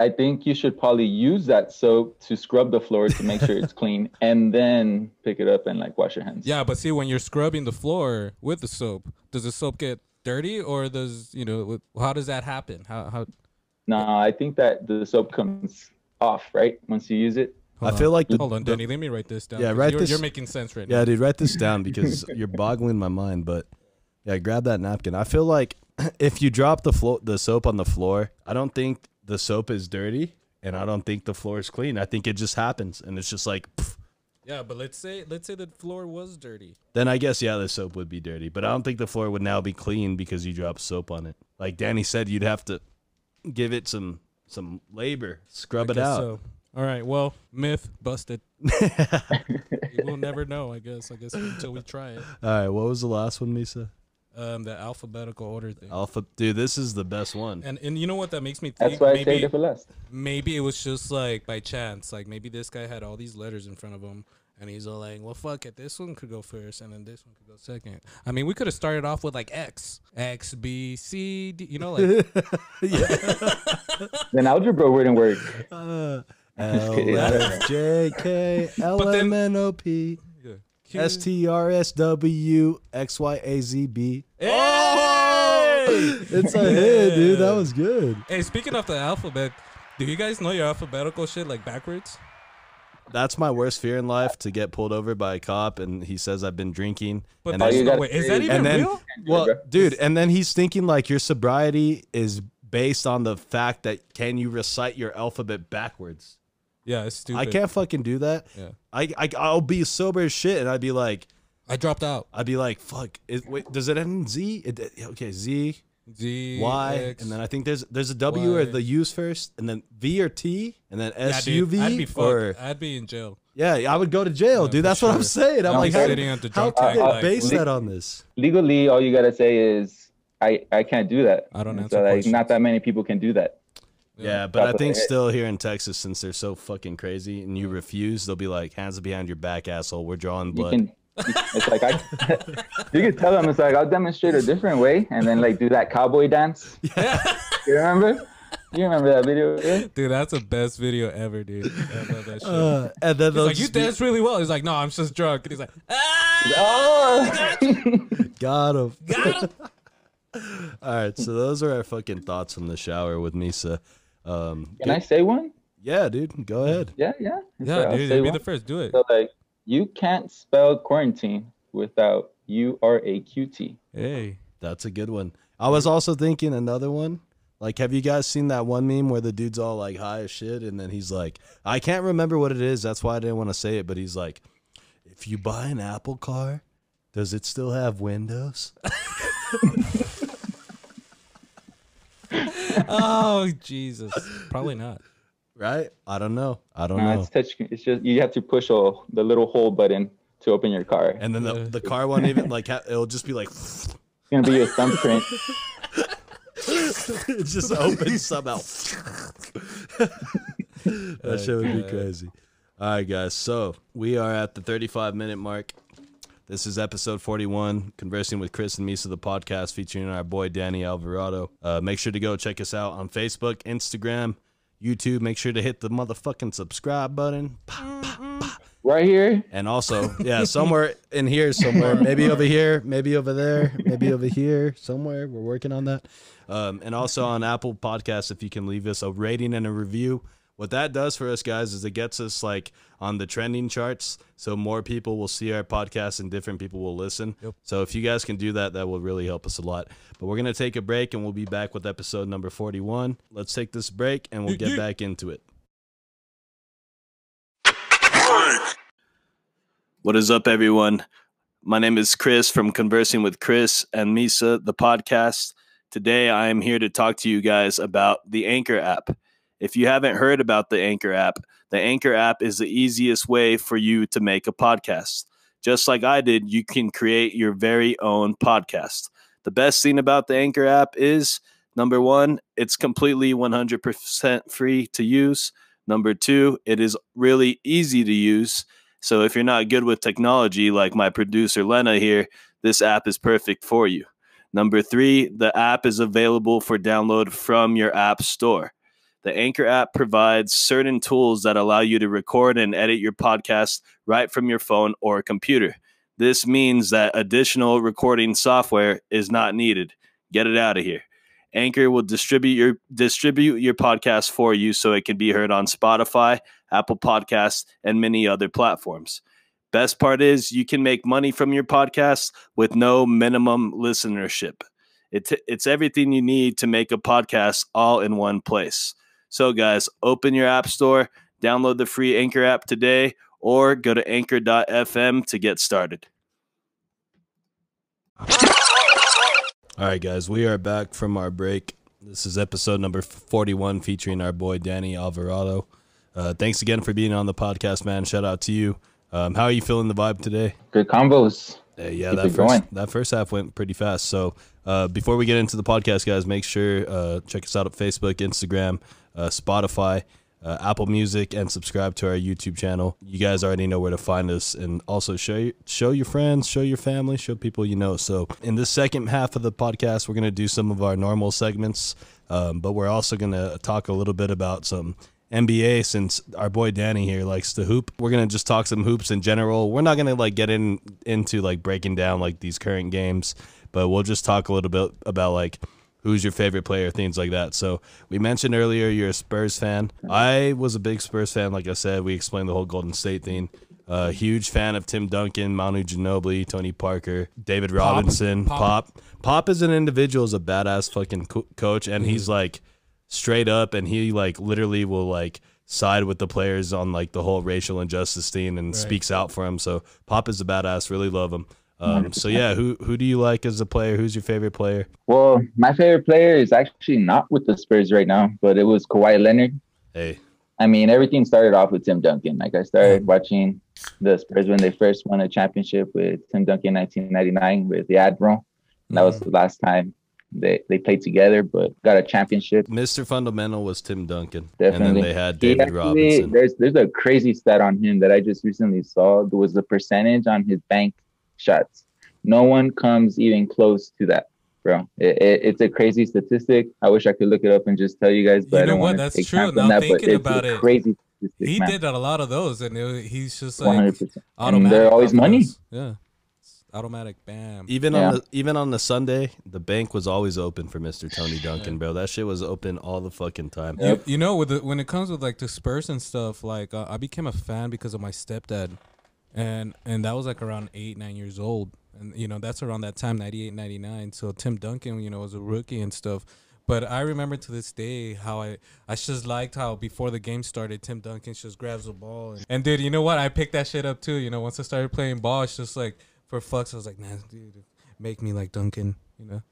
I think you should probably use that soap to scrub the floor to make sure it's [laughs] clean, and then pick it up and like wash your hands. Yeah, but see, when you're scrubbing the floor with the soap, does the soap get dirty, or does you know how does that happen? How how? No, I think that the soap comes off right once you use it. I Hold feel on. like the, Hold on, the- Danny. Let me write this down. Yeah, 'cause write you're, this- You're making sense right Yeah, now. dude, write this down [laughs] because you're boggling my mind. But yeah, grab that napkin. I feel like [clears throat] if you drop the flo- the soap on the floor, I don't think the soap is dirty, and I don't think the floor is clean. I think it just happens, and it's just like. pff. Yeah, but let's say let's say the floor was dirty. Then I guess yeah, the soap would be dirty, but I don't think the floor would now be clean because you dropped soap on it. Like Danny said, you'd have to give it some some labor, scrub I it out. So. All right. Well, myth busted. [laughs] we'll never know. I guess. I guess until we try it. All right, what was the last one, Misa? Um, the alphabetical order thing. Alpha, dude, this is the best one. And and you know what that makes me think? That's why I maybe saved it for last. maybe it was just like by chance. Like maybe this guy had all these letters in front of him, and he's all like, "Well, fuck it. This one could go first, and then this one could go second. I mean, we could have started off with like X, X, B, C, D. You know, like [laughs] yeah, [laughs] Then algebra wouldn't work. Uh, just L kidding. F J K [laughs] L M N O P yeah. Q- S T R S W X Y A Z B. Hey! It's a hit, dude. That was good. Hey, speaking of the alphabet, do you guys know your alphabetical shit like backwards? That's my worst fear in life to get pulled over by a cop and he says I've been drinking. But and there's you then, no way. Is that even and then real? well, dude, and then he's thinking like your sobriety is based on the fact that can you recite your alphabet backwards? Yeah, it's stupid. I can't fucking do that. Yeah. I, I I'll be sober as shit and I'd be like I dropped out. I'd be like fuck. It, wait, does it end in Z? It, okay, Z. Z Y, X. and then I think there's there's a W or the U's first, and then V or T, and then yeah, S U dude, I'd be fucked. or I'd be in jail. yeah, I would go to jail, Yeah, dude. for That's what I'm saying. I'm I'm like, how, at the how drunk can they like, base li- that on this? Legally, all you gotta say is, "I I can't do that." I don't And answer so, like, questions. not that many people can do that. Yeah, but I think still here in Texas, since they're so fucking crazy, and you refuse, they'll be like, hands behind your back, asshole. We're drawing blood. can. It's like I. [laughs] you can tell them it's like I'll demonstrate a different way, and then like do that cowboy dance. Yeah, [laughs] you remember? You remember that video? Yeah? [laughs] Dude, that's the best video ever, dude. I love that shit. Uh, and then He's they'll like, you be- dance really well. He's like, no, I'm just drunk. And he's like, ah, Oh. got him. got him. All right, so those are our fucking thoughts from the shower with Misa. Um, Can I say one? yeah, dude, go ahead. Yeah, yeah. Yeah, I'll dude, be one. the first. Do it. So like, you can't spell quarantine without U R A Q T. Hey. That's a good one. I was also thinking another one. Like, have you guys seen that one meme where the dude's all like high as shit, and then he's like, I can't remember what it is. That's why I didn't want to say it. But he's like, if you buy an Apple car, does it still have windows? [laughs] [laughs] [laughs] Oh, Jesus. Probably not. Right? I don't know. I don't Nah, know. it's touch. It's just you have to push a, the little hole button to open your car. And then the, Yeah. the car won't even like ha- it'll just be like It's gonna be your thumbprint. [laughs] [laughs] it just opens somehow. that shit would be crazy. All right, guys. So we are at the 35 minute mark. This is episode 41, conversing with Chris and Misa, the podcast featuring our boy Danny Alvarado. Uh, make sure to go check us out on Facebook, Instagram, YouTube. Make sure to hit the motherfucking subscribe button. right here. And also, yeah, somewhere in here, somewhere, maybe over here, maybe over there, maybe over here, somewhere. We're working on that. Um, and also on Apple Podcasts, if you can leave us a rating and a review. What that does for us, guys, is it gets us like on the trending charts, so more people will see our podcast and different people will listen. Yep. So if you guys can do that, that will really help us a lot. But we're gonna take a break, and we'll be back with episode number forty-one. Let's take this break, and we'll get back into it. What is up, everyone? My name is Chris from Conversing with Chris and Misa, the podcast. Today, I am here to talk to you guys about the Anchor app. If you haven't heard about the Anchor app, the Anchor app is the easiest way for you to make a podcast. Just like I did, you can create your very own podcast. The best thing about the Anchor app is number one, it's completely 100% free to use. Number two, it is really easy to use. So if you're not good with technology, like my producer Lena here, this app is perfect for you. Number three, the app is available for download from your app store. The Anchor app provides certain tools that allow you to record and edit your podcast right from your phone or computer. This means that additional recording software is not needed. Get it out of here. Anchor will distribute your distribute your podcast for you so it can be heard on Spotify, Apple Podcasts, and many other platforms. Best part is you can make money from your podcast with no minimum listenership. It it's everything you need to make a podcast all in one place. So, guys, open your app store, download the free Anchor app today, or go to anchor.fm to get started. All right, guys, we are back from our break. This is episode number 41 featuring our boy Danny Alvarado. Uh, thanks again for being on the podcast, man. Shout out to you. Um, how are you feeling the vibe today? Good combos. Uh, yeah, Keep that it first going. that first half went pretty fast. So uh, before we get into the podcast, guys, make sure uh, check us out at Facebook, Instagram, uh, Spotify, uh, Apple Music, and subscribe to our YouTube channel. You guys already know where to find us, and also show show your friends, show your family, show people you know. So in this second half of the podcast, we're gonna do some of our normal segments, um, but we're also gonna talk a little bit about some NBA since our boy Danny here likes to hoop. We're gonna just talk some hoops in general. We're not gonna like get in into like breaking down like these current games, but we'll just talk a little bit about like who's your favorite player, things like that. So we mentioned earlier you're a Spurs fan. I was a big Spurs fan, like I said. We explained the whole Golden State thing. Uh, huge fan of Tim Duncan, Manu Ginobili, Tony Parker, David Robinson, Pop. Pop. Pop as an individual is a badass fucking co- coach, and he's like straight up, and he like literally will like side with the players on like the whole racial injustice thing and speaks out for him. So Pop is a badass. Really love him. Um, so yeah, who who do you like as a player? Who's your favorite player? Well, my favorite player is actually not with the Spurs right now, but it was Kawhi Leonard. Hey, I mean, everything started off with Tim Duncan. Like I started watching the Spurs when they first won a championship with Tim Duncan in 1999 with the Admiral. And that was the last time they, they played together, but got a championship. Mr. Fundamental was Tim Duncan, Definitely. and Definitely. then they had David actually- Robinson. There's there's a crazy stat on him that I just recently saw. There was the percentage on his bank shots. No one comes even close to that, bro. It, it, it's a crazy statistic. I wish I could look it up and just tell you guys, but You I don't what? want to That's take true. time from Now that. But thinking it's about a it, crazy statistic, He man. did a lot of those, and it, he's just like hundred percent. And automatic. they're always money. Yeah, It's automatic. Bam. Even Yeah. on the even on the Sunday, the bank was always open for Mr. Tony [laughs] Duncan, bro. That shit was open all the fucking time. You, you know, with the, when it comes with like the Spurs and stuff, like uh, I became a fan because of my stepdad, and and that was like around eight nine years old, and you know that's around that time 98 99 So Tim Duncan, you know, was a rookie and stuff. But I remember to this day how I I just liked how before the game started, Tim Duncan just grabs the ball and, and dude, you know what? I picked that shit up too. You know, once I started playing ball, it's just like for fucks, I was like, man, dude, make me like Duncan. You know.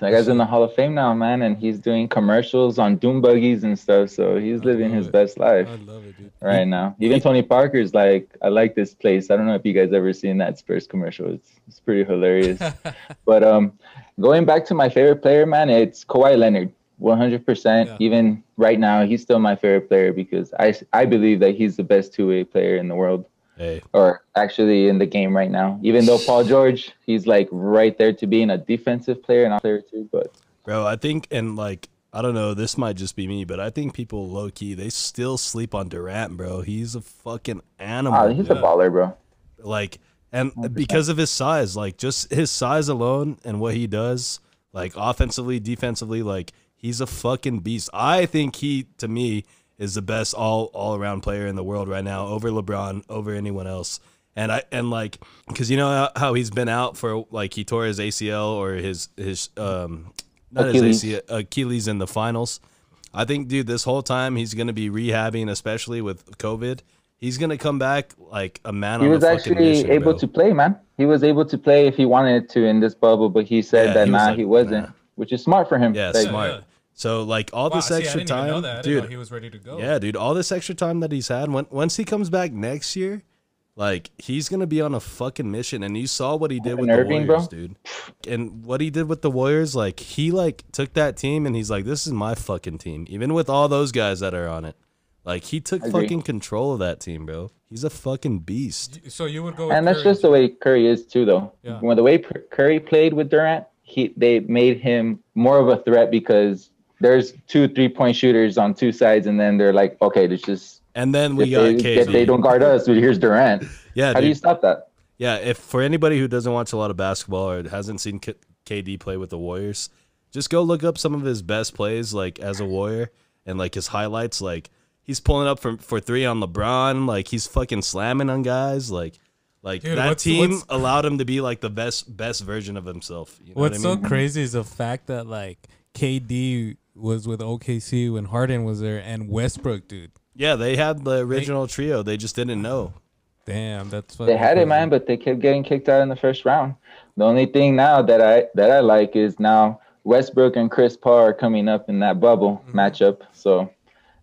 That guy's in the Hall of Fame now, man, and he's doing commercials on doom buggies and stuff. So he's I living his it. best life I love it, dude. right now. Even Tony Parker's like, I like this place. I don't know if you guys ever seen that Spurs commercial. It's it's pretty hilarious. [laughs] but um, going back to my favorite player, man, it's Kawhi Leonard. 100%. Even right now, he's still my favorite player because I, I believe that he's the best two way player in the world, Hey, or actually in the game right now. Even though Paul George, he's like right there to being a defensive player and a player too. But bro, I think and like I don't know, this might just be me, but I think people low key they still sleep on Durant, bro. He's a fucking animal. ah, he's a baller, bro. like and because of his size like just his size alone and what he does like offensively defensively like he's a fucking beast i think he to me is the best all all around player in the world right now over lebron over anyone else and i and like because you know how, he's been out for like he tore his acl or his his um not Achilles. his ACL, achilles in the finals i think dude this whole time he's gonna be rehabbing especially with covid he's gonna come back like a man He was actually mission, able bro. to play, man. He was able to play if he wanted to in this bubble, but he said Yeah, that he nah, like, he wasn't, nah. which is smart for him. Yeah, Like, smart. Yeah. So like all Wow, this see, I extra didn't even know time, that. I didn't know dude. he was ready to go. Yeah, dude. All this extra time that he's had, when, once he comes back next year, like he's gonna be on a fucking mission. And you saw what he did with Irving, the bro. Warriors, dude. And what he did with the Warriors, like he like took that team and he's like, "This is my fucking team." Even with all those guys that are on it, like he took fucking control of that team, bro. He's a fucking beast. So you would go. With and that's Curry. just the way Curry is too, though. Yeah. When the way Curry played with Durant, he they made him more of a threat because there's two three point shooters on two sides, and then they're like, okay, let's just And then we got they, if they don't guard us, but [laughs] here's Durant. Yeah, How do you stop that? Yeah, if for anybody who doesn't watch a lot of basketball or hasn't seen K- KD play with the Warriors, just go look up some of his best plays like as a Warrior and like his highlights. Like he's pulling up for for three on LeBron, like he's fucking slamming on guys. Like like Dude, that what's- team what's- allowed him to be like the best best version of himself. You know What's what I mean? so crazy is the fact that like KD was with OKC when Harden was there and Westbrook, dude. yeah, they had the original trio. They just didn't know. Damn, that's what They had it, man, but they kept getting kicked out in the first round. The only thing now that I that I like is now Westbrook and Chris Paul are coming up in that bubble Mm-hmm. matchup. So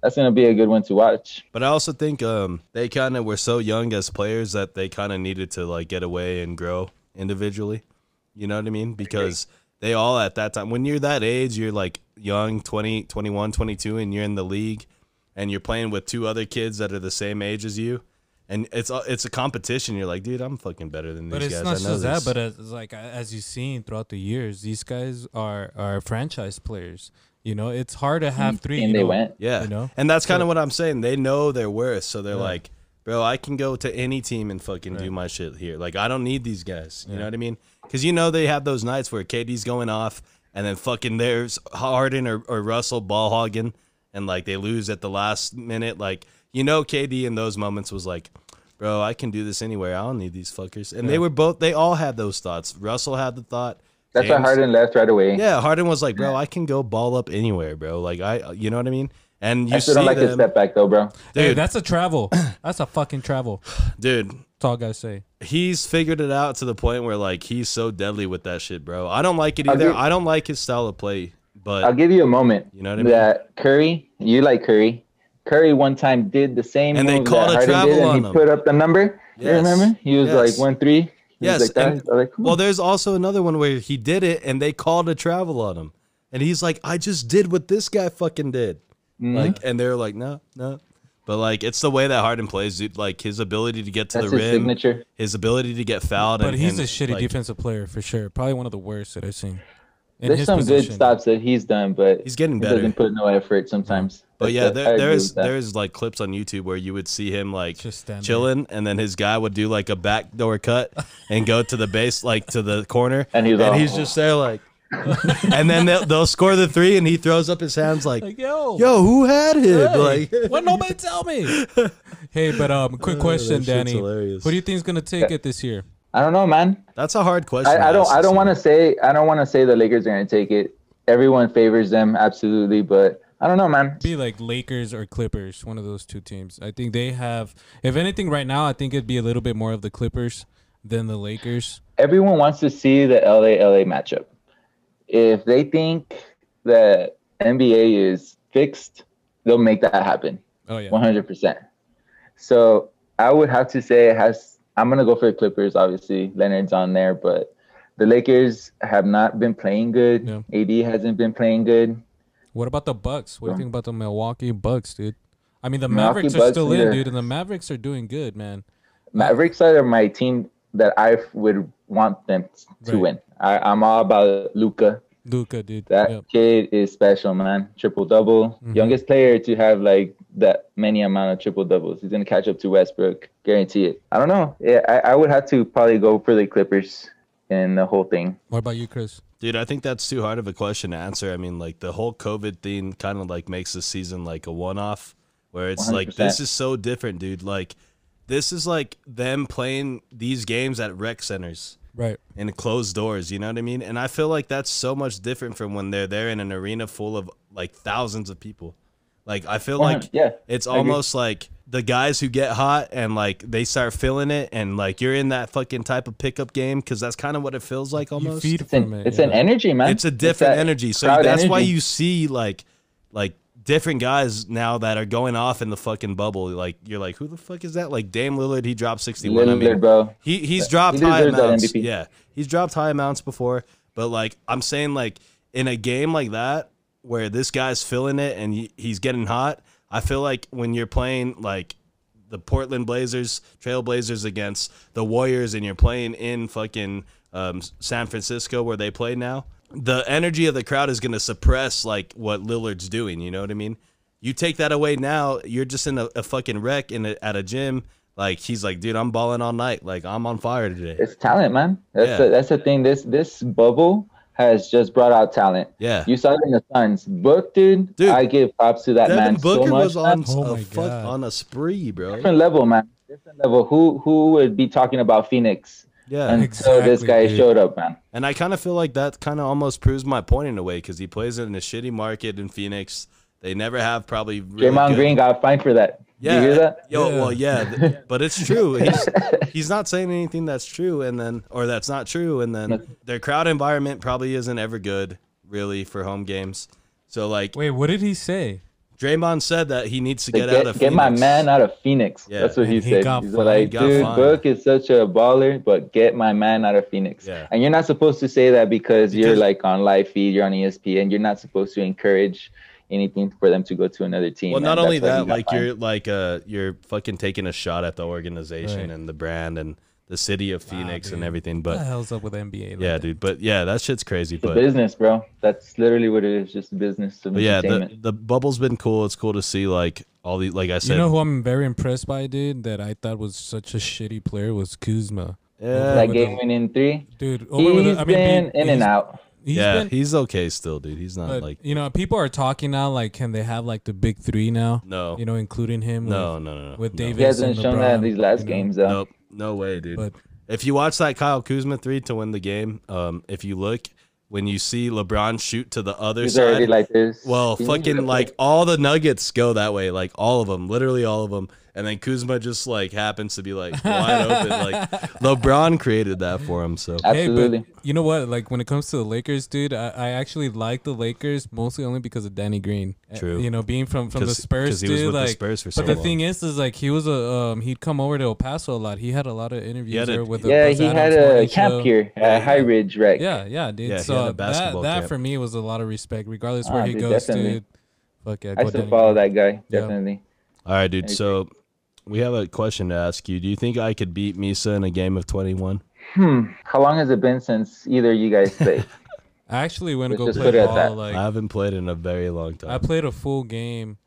that's gonna be a good one to watch. But I also think um, they kind of were so young as players that they kind of needed to like get away and grow individually. You know what I mean? Because they all at that time, when you're that age, you're like young, 20, 21, 22, and you're in the league and you're playing with two other kids that are the same age as you. And it's a, it's a competition. You're like, dude, I'm fucking better than But these it's guys. not I know just that, but as, like as you've seen throughout the years, these guys are are franchise players. You know, it's hard to have mm-hmm. three. and they know, went. Yeah. You know? And that's kind So- of what I'm saying. They know their worth. So they're Yeah. like, bro, I can go to any team and fucking do my shit here. Like, I don't need these guys. You Yeah. know what I mean? Because you know they have those nights where KD's going off and then fucking there's Harden or, or Russell ball hogging and like they lose at the last minute. Like, you know, KD in those moments was like, bro, I can do this anywhere. I don't need these fuckers. And they were both, they all had those thoughts. Russell had the thought. That's why James- Harden left right away. yeah, Harden was like, bro, I can go ball up anywhere, bro. Like I, you know what I mean? And you I see still don't like his them, step back though, bro. Hey, dude, that's a travel. That's a fucking travel. dude. That's all I gotta say. He's figured it out to the point where like he's so deadly with that shit, bro. I don't like it either. give- I don't like his style of play, but I'll give you a moment. You know what I mean? That Curry, you like Curry. Curry one time did the same And they called that a Harden travel did, and on he him. put up the number. You remember? He was Yes. like one three. He Yes, like and- I was like, well, there's also another one where he did it and they called a travel on him, and he's like, I just did what this guy fucking did. Mm-hmm. Like, and they're like, no, no. But like, it's the way that Harden plays, dude. Like his ability to get to that's the his rim, signature. his ability to get fouled. But and, he's and, a shitty like, defensive player for sure. Probably one of the worst that I've seen. In There's his some position. good stops that he's done, but He's getting he better. doesn't put no effort sometimes. But That's yeah, there, there is there is like clips on YouTube where you would see him like Just stand there. chilling, and then his guy would do like a backdoor cut and go to the base, like to the corner, [laughs] And he's all- just there like, and then they'll, they'll score the three, and he throws up his hands like, Like yo, "Yo, who had him?" hey, Like, [laughs] what nobody tell me? [laughs] hey, but um, quick Oh, question, that shit's Danny. hilarious. Who do you think is gonna take it this year? I don't know, man. that's a hard question. I, I don't. I don't want to say. I don't want to say the Lakers are going to take it. Everyone favors them, absolutely, but I don't know, man. Be like Lakers or Clippers, one of those two teams. I think they have. If anything, right now, I think it'd be a little bit more of the Clippers than the Lakers. Everyone wants to see the LA LA matchup. If they think that NBA is fixed, they'll make that happen. Oh yeah, One hundred percent. So I would have to say it has. I'm gonna go for the Clippers. Obviously, Leonard's on there, but the Lakers have not been playing good. Yeah. AD hasn't been playing good. What about the Bucks? What do you think about the Milwaukee Bucks, dude? I mean, the Milwaukee Mavericks are Bucks still in, dude, and the Mavericks are doing good, man. Mavericks are my team that I would want them to Right. win. I, I'm all about Luka. Luka, dude. That Yep. kid is special, man. Triple double, Mhm. youngest player to have like that many amount of triple doubles. He's gonna catch up to Westbrook, guarantee it. I don't know. Yeah, I, I would have to probably go for the Clippers in the whole thing. What about you, Chris? Dude, I think that's too hard of a question to answer. I mean, like the whole COVID thing kind of like makes the season like a one-off, where it's like 100%. this is so different, dude. Like this is like them playing these games at rec centers Right. in closed doors. You know what I mean? And I feel like that's so much different from when they're there in an arena full of like thousands of people. Like I feel like yeah, it's I agree. almost like the guys who get hot and like they start feeling it and like you're in that fucking type of pickup game because that's kind of what it feels like You almost. feed It's from an, it. it's yeah. an energy, man. it's a different that energy. So crowd that's why you see like like different guys now that are going off in the fucking bubble. Like you're like, who the fuck is that? Like Dame Lillard, he dropped 61. I Lillard, mean, bro. he he's dropped he high amounts. Yeah, he's dropped high amounts before, but like I'm saying, like in a game like that where this guy's feeling it and he, he's getting hot, I feel like when you're playing like the Portland Blazers, Trailblazers against the Warriors, and you're playing in fucking um, San Francisco where they play now, the energy of the crowd is gonna suppress like what Lillard's doing. You know what I mean? You take that away now, you're just in a, a fucking wreck in a, at a gym. Like he's like, dude, I'm balling all night. Like I'm on fire today. It's talent, man. That's Yeah. the, that's the thing. This this bubble has just brought out talent. Yeah. You saw it in the Suns. Book, dude. Dude, I give props to that Devin man Booker so much. was on. Oh a my fuck God. on a spree, bro. different level, man. Different level. Who who would be talking about Phoenix Yeah, and so this guy dude. showed up, man? And I kind of feel like that kind of almost proves my point in a way because he plays in a shitty market in Phoenix. They never have probably really Draymond good- Green got fined for that. Yeah, you hear that? Yo, Yeah. well, yeah, [laughs] but it's true. [laughs] He's he's not saying anything that's true, and then or that's not true, and then their crowd environment probably isn't ever good, really, for home games. So like, Wait, what did he say? Draymond said that he needs to To get, get, out of get my man out of Phoenix. Yeah. That's what he And he said. He's fined. like, He dude, fined. Book is such a baller, but get my man out of Phoenix. Yeah. And you're not supposed to say that because, you're like on live feed, you're on ESPN. You're not supposed to encourage anything for them to go to another team. Well, not only That's why he that, like fined. you're like uh you're fucking taking a shot at the organization Right. and the brand and the city of Phoenix and dude. everything. what But the hell's up with NBA? Like yeah, that? dude. But yeah, that shit's crazy. It's a But business, bro. That's literally what it is. Just business. But yeah, the the bubble's been cool. It's cool to see like all the like I said. You know who I'm very impressed by, dude? That I thought was such a shitty player was Kuzma, yeah, that game the- winning three. dude. over with He's the- I mean, been be- in and out. He's yeah, been, he's okay still, dude. He's not but like you know, people are talking now. Like, can they have like the big three now? no, You know, including him. no, with, no, no, no. with no. Davis He hasn't and shown that in these last you know, games, though. Nope, no way, dude. But If you watch that Kyle Kuzma three to win the game, um, if you look when you see LeBron shoot to the other He's side, like this. Well, He's- fucking like all the Nuggets go that way, like all of them, literally all of them. And then Kuzma just like happens to be like wide open. Like LeBron created that for him. So Absolutely. Hey, but you know what? Like when it comes to the Lakers, dude, I, I actually like the Lakers mostly only because of Danny Green. Uh, True. You know, being from from the 'Cause- Spurs, 'cause he dude. was with the like, Spurs for so but the long. thing is, is like he was a um he'd come over to El Paso a lot. He had a lot of interviews there with the yeah, Buzz he had a morning camp show. here at High Ridge Rec. Yeah, yeah, dude. Yeah, he had so a basketball that that for me was a lot of respect, regardless Ah, where he dude, goes, definitely. dude. Fuck yeah, I go still Danny follow Green. that guy. Yeah. Definitely. all right, dude. So we have a question to ask you. Do you think I could beat Misa in a game of twenty one? Hmm. How long has it been since either of you guys played? [laughs] I actually went to go just play put it at ball. that. I haven't played in a very long time. I played a full game,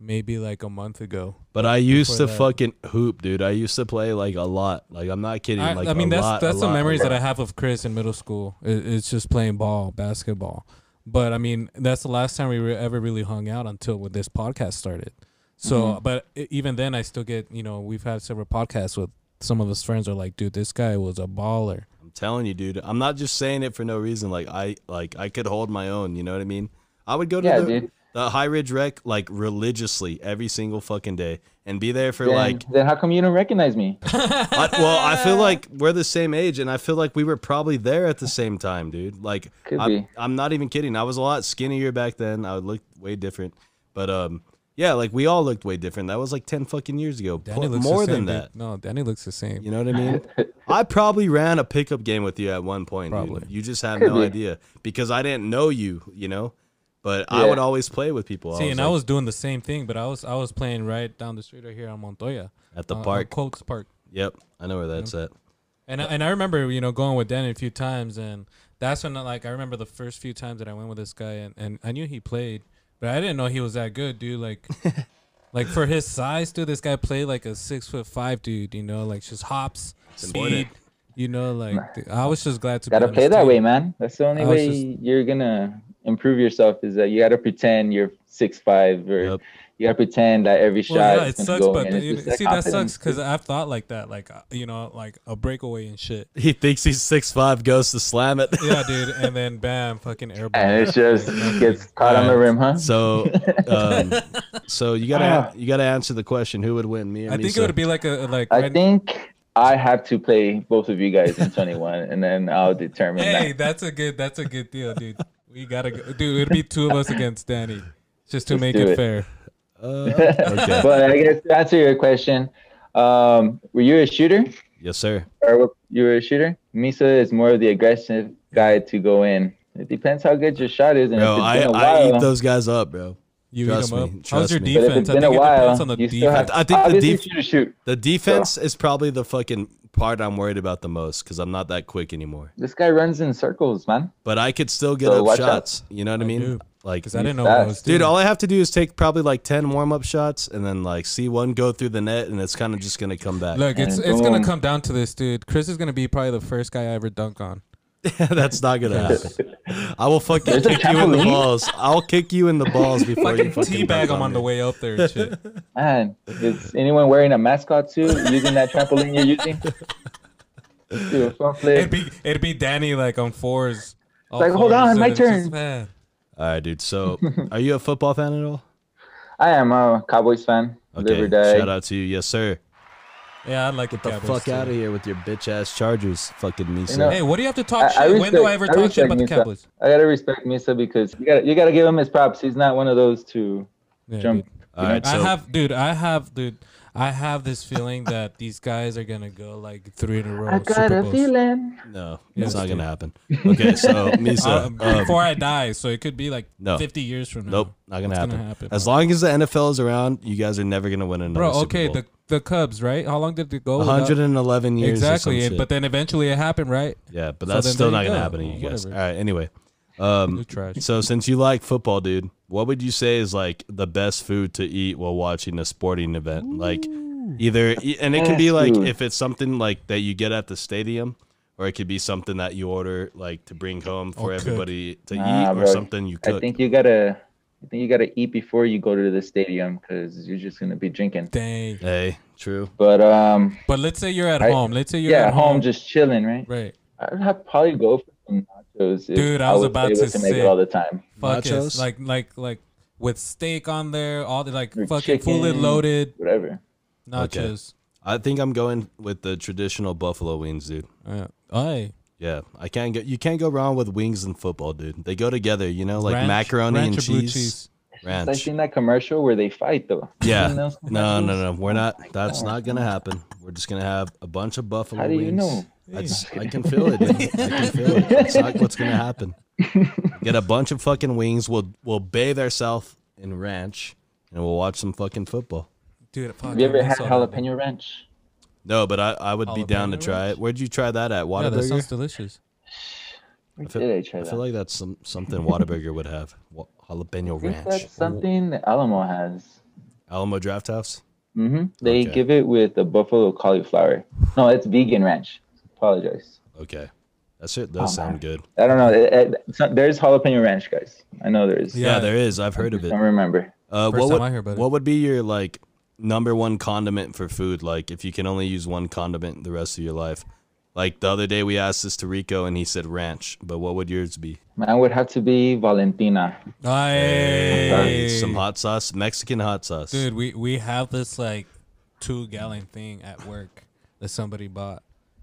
maybe like a month ago. but I used to that- fucking hoop, dude. I used to play like a lot. Like I'm not kidding. I, like I mean, a that's lot, that's a the lot, memories that. I have of Chris in middle school. It, it's just playing ball, basketball. But I mean, that's the last time we were ever really hung out until when this podcast started. So, Mm-hmm. but even then, I still get you know we've had several podcasts with some of his friends are like, dude, this guy was a baller. I'm telling you, dude. I'm not just saying it for no reason. Like I like I could hold my own. You know what I mean? I would go to Yeah, the, dude. the High Ridge Rec like religiously every single fucking day and be there for Then, like. then how come you don't recognize me? [laughs] I, well, I feel like we're the same age, and I feel like we were probably there at the same time, dude. Like, Could I'm, be. I'm not even kidding. I was a lot skinnier back then. I would look way different, but um, yeah, like we all looked way different. That was like ten fucking years ago. Danny looks more the same, than dude. that. No, Danny looks the same. You know what I mean? [laughs] I probably ran a pickup game with you at one point. dude. Probably. You just have no idea because I didn't know you, you know? But I would always play with people. See, and I was doing the same thing, but I was I was playing right down the street right here on Montoya, at the uh, on park. Quotes Park. Yep. I know where that's at. And I, and I remember, you know, going with Danny a few times, and that's when, like, I remember the first few times that I went with this guy, and, and I knew he played, but I didn't know he was that good, dude. Like, [laughs] like for his size, dude, this guy played like a six foot five dude, you know, like just hops, important. speed, you know, like th- I was just glad to Gotta be on play that team. way, man. That's the only I way just- you're gonna improve yourself is that you got to pretend you're six five or Yep. You got to pretend that every shot Well, yeah, is it gonna sucks, go but in. You- just see, that confidence. sucks because I've thought like that, like uh, you know, like a breakaway and shit. [laughs] He thinks he's six five, goes to slam it. Yeah, [laughs] dude, and then bam, fucking airball. and it just gets caught on the rim, huh? So, [laughs] um, so you gotta Ah. you gotta answer the question: Who would win, me or I think it would be like a like. I right- think I have to play both of you guys in 21, and then I'll determine Hey, that. that's a good. That's a good deal, dude. We gotta go, dude. It'd be two of us against Danny, just to Let's make it, it. fair. Uh, okay. [laughs] but I guess to answer your question, um, were you a shooter yes, sir. or you were a shooter? Misa is more of the aggressive guy to go in. It depends how good your shot is, and Bro, if it's I, been a I while. eat those guys up, bro. You Trust eat them me, up. How's trust your me. but if defense? it's I been think a it while, depends on the you still have defense. I think the obviously def- shoot shoot. The defense is probably the fucking part I'm worried about the most because I'm not that quick anymore. This guy runs in circles, man. But I could still get So up watch out. shots. You know what I, I mean? do. Like, Because I didn't know what I was doing. dude, all I have to do is take probably like ten warm up shots and then like see one go through the net, and it's kind of just gonna come back. Look, it's it's gonna come down to this, dude. Chris is gonna be probably the first guy I ever dunk on. [laughs] That's not gonna happen. I will fucking There's a kick you in the balls. I'll kick you in the balls before you Fucking fucking teabag dunk him on the way up there and shit. [laughs] Man, is anyone wearing a mascot suit using that trampoline you're using? Do a front it'd be it'd be Danny like on fours. like, hold on, my it's just, turn. man. All right, dude. So, [laughs] are you a football fan at all? I am a Cowboys fan. Okay. or. Shout out to you, yes, sir. Yeah, I'd like Get the the Cowboys. fuck too. out of here with your bitch ass Chargers, fucking Misa. know- Hey, what do you have to talk I- I shit? when do I respect- ever I talk shit respect about the Cowboys? I gotta respect Misa because you gotta you gotta give him his props. He's not one of those to Yeah, jump. dude. all right, I so have, dude. I have, dude. I have this feeling that [laughs] these guys are gonna go like three in a row. I got Super a Bowls. feeling. no, Yes, it's not dude. gonna happen. Okay, so [laughs] Misa, Uh, um, before I die, so it could be like No. 50 years from now. nope, not gonna What's happen. gonna happen? As long as the NFL is around, you guys are never gonna win another Bro, Super okay, Bowl. the the Cubs, right? How long did it go? without- 111 years, exactly, Or some and, shit. but then eventually it happened, right? yeah, but so that's then still there not you gonna go. happen to you guys. All whatever. right, anyway. Um, trash. so since you like football, dude, what would you say is like the best food to eat while watching a sporting event? Like either, and it can be like if it's something like that you get at the stadium, or it could be something that you order like to bring home for Or cook. everybody to Nah, eat, or something you I think you gotta I think you gotta eat before you go to the stadium because you're just gonna be drinking. Dang. hey, true. But um, But let's say you're at I- home. Let's say you're yeah, at home just chilling, right? Right. I'd have probably go for some nachos. if Dude, I was was about able to make say- it all the time. Fuck yes. Nachos? Like like like with steak on there, all the like Or fucking fully loaded Whatever. nachos. I think I'm going with the traditional buffalo wings, dude. Yeah. Aye. Yeah, I can't go. You can't go wrong with wings and football, dude. They go together, you know, like Ranch- macaroni ranch and or blue cheese. I Ranch. seen that commercial where they fight though. [laughs] Yeah. Anyone No, no, no. We're not. That's not gonna happen. We're just gonna have a bunch of buffalo How do you wings. know? I, I can feel it. Dude. I can [laughs] feel it. That's not what's gonna happen. Get a bunch of fucking wings. We'll we'll bathe ourselves in ranch, and we'll watch some fucking football. Dude, fuck. Have you ever had miss that. jalapeno ranch? No, but I, I would be down to try ranch? it. Where'd you try that at? Yeah, that sounds delicious. Where I feel, did I try I that? feel like that's some something Whataburger would have. Wa- Jalapeno I think ranch. that's something that Alamo has. Alamo Drafthouse. hmm They Okay. give it with the buffalo cauliflower. No, it's vegan ranch. Apologize. Okay, that shit does Oh, sound man. good. I don't know. It- it- not- there's jalapeno ranch, guys. I know there is. Yeah, Yeah. there is. I've heard of it. I don't remember. Uh, First what time would, I hear about it. what would be your like number one condiment for food? Like if you can only use one condiment the rest of your life. Like the other day we asked this to Rico and he said ranch, but what would yours be? Mine would have to be Valentina. Aye. Some hot sauce, Mexican hot sauce. Dude, we we have this like two gallon thing at work that somebody bought,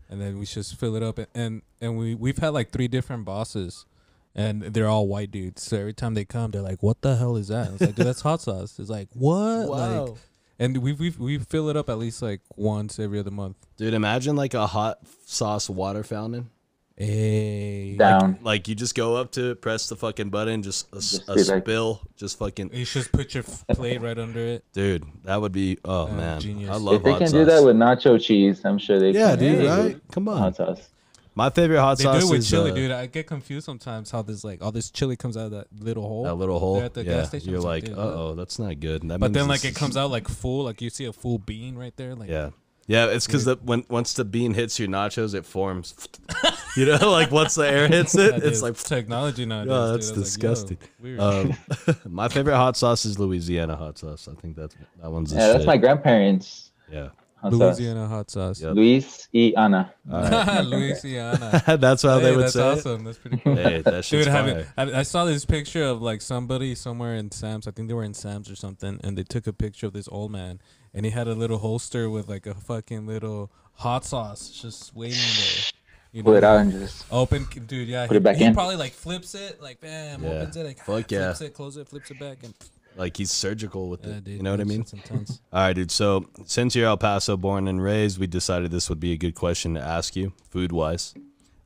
and then we just fill it up, and and we we've had like three different bosses, and they're all white dudes. So every time they come, they're like, "What the hell is that?" And it's like, "Dude, that's hot sauce." It's like, "What?" Like, and we we we fill it up at least like once every other month. Dude, imagine like a hot sauce water fountain. Hey, Down. Like you just go up to it, press the fucking button, just a, s- Just a be like- spill, just fucking you just put your plate right under it. dude. That would be oh Yeah, man, genius. I love if they can sauce. do that with nacho cheese, I'm sure they yeah, can. dude, do it right? with Come on, Hot sauce. my favorite hot They sauce do it with is chili, uh, dude. I get confused sometimes how this like all this chili comes out of that little hole. That little hole. at the yeah, gas station, you're like, like uh oh, that's not good. That But then like it comes out like full, like you see a full bean right there. Like Yeah, yeah. It's because the when once the bean hits your nachos, it forms. [laughs] You know, like once the air hits it, That it's is like technology [laughs] nowadays. Oh, that's I was like, disgusting. weird. Um, [laughs] my favorite hot sauce is Louisiana hot sauce. I think that's that one's Yeah, that's shit. my grandparents. yeah. hot sauce. Louisiana hot sauce. Yep. Luis y Ana. All right. Louisiana. that's how they Hey, would that's say awesome. That's pretty cool. Hey, that shit's Dude, have fire. you- I, I saw this picture of like somebody somewhere in Sam's. I think they were in Sam's or something, and they took a picture of this old man, and he had a little holster with like a fucking little hot sauce just waiting there. You Pull it out and just Open, dude. Yeah, Put he, it back he in. probably like flips it, like bam, Yeah. opens it, like Fuck yeah. flips it, closes it, flips it back, and Like he's surgical with yeah, it. dude, you know what I mean? intense. [laughs] All right, dude. So since you're El Paso born and raised, we decided this would be a good question to ask you, food wise.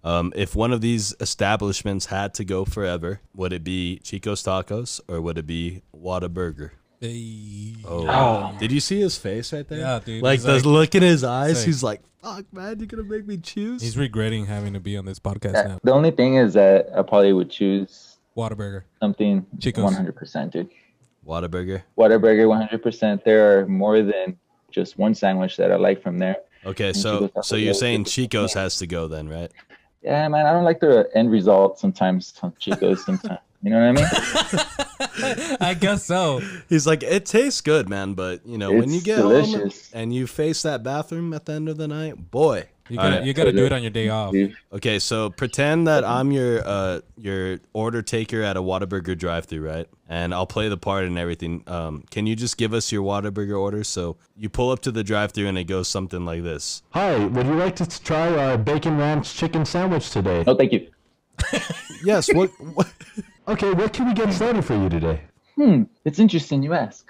Um, if one of these establishments had to go forever, would it be Chico's Tacos or would it be Whataburger? Hey. Oh. Did you see his face right there? Yeah, dude, Like he's the like- look in his eyes, like- he's like, "Fuck, man, you're gonna make me choose." He's regretting having to be on this podcast Yeah, now. The only thing is that I probably would choose Whataburger. something Chico's. 100%, dude. Whataburger. Whataburger 100%. There are more than just one sandwich that I like from there. Okay, And so Chico's so you're saying Chico's Chico's has to go then, right? Yeah, man, I don't like the end result sometimes Chico's sometimes. You know what I mean? [laughs] I guess so. He's like, it tastes good, man, but you know, when you It's get home delicious. and you face that bathroom at the end of the night, boy. You gotta right. you gotta do it on your day off. Okay, so pretend that I'm your uh your order taker at a Whataburger drive-through, right? And I'll play the part and everything. Um, can you just give us your Whataburger order? So you pull up to the drive-through and it goes something like this. Hi, would you like to try our bacon ranch chicken sandwich today? No, thank you. Yes. What? what? Okay, what can we get started for you today? Hmm, it's interesting you ask.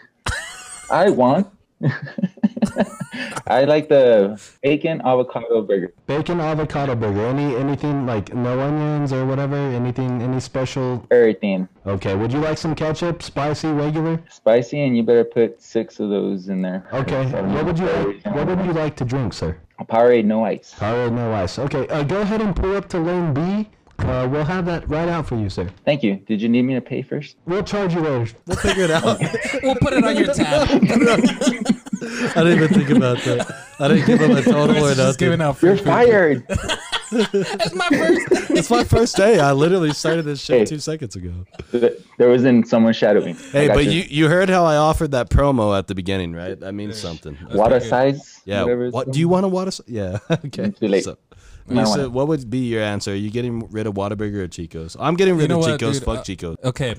I want. [laughs] I like the bacon avocado burger. Bacon avocado burger. Any anything like no onions or whatever? Anything any special? Everything Okay, would you like some ketchup, spicy, regular? spicy, and you better put six of those in there. Okay. What would you like, what would you like to drink, sir? Powerade, no ice. Powerade, no ice. Okay, uh, go ahead and pull up to lane B. Uh, we'll have that right out for you, sir. Thank you. Did you need me to pay first? We'll charge you later. We'll figure it out. [laughs] We'll put it on your tab. [laughs] I didn't even think about that. I didn't give him a total or just giving nothing. out You're fired. [laughs] That's my first. It's my first day. I literally started this shit Hey. two seconds ago. there wasn't someone shadowing. I Hey, but you you heard how I offered that promo at the beginning, right? That means something. water pretty size. Yeah. What do you want a water? s- Yeah. okay. Too late. So, I don't Lisa, want what would be your answer? Are you getting rid of Whataburger or Chico's? I'm getting rid know of what, Chico's. dude? Fuck Uh, Chico's. Okay.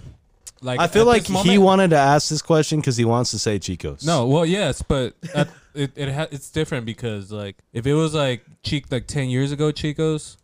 Like I feel at like this he moment- wanted to ask this question because he wants to say Chico's. No, well, yes, but at, [laughs] it it ha- it's different because like if it was like cheek like ten years ago, Chico's,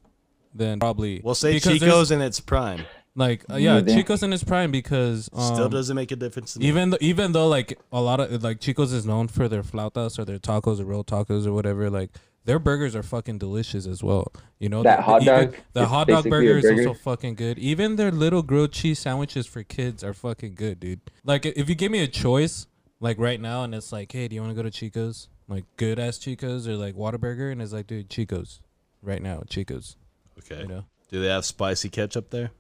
then probably We'll say because there's, Chico's in its prime. Like uh, yeah, Yeah, they- Chico's in his prime because um, Still doesn't make a difference. To me. even though even though like a lot of like Chico's is known for their flautas or their tacos or real tacos or whatever, like their burgers are fucking delicious as well. You know That The- hot even- dog the hot dog basically burger a is burger. also fucking good. Even their little grilled cheese sandwiches for kids are fucking good, dude. Like if you give me a choice, like right now, and it's like, hey, do you want to go to Chico's? Like good ass Chico's or like Whataburger, and it's like, dude, Chico's, right now, Chico's. okay. You know. Do they have spicy ketchup there?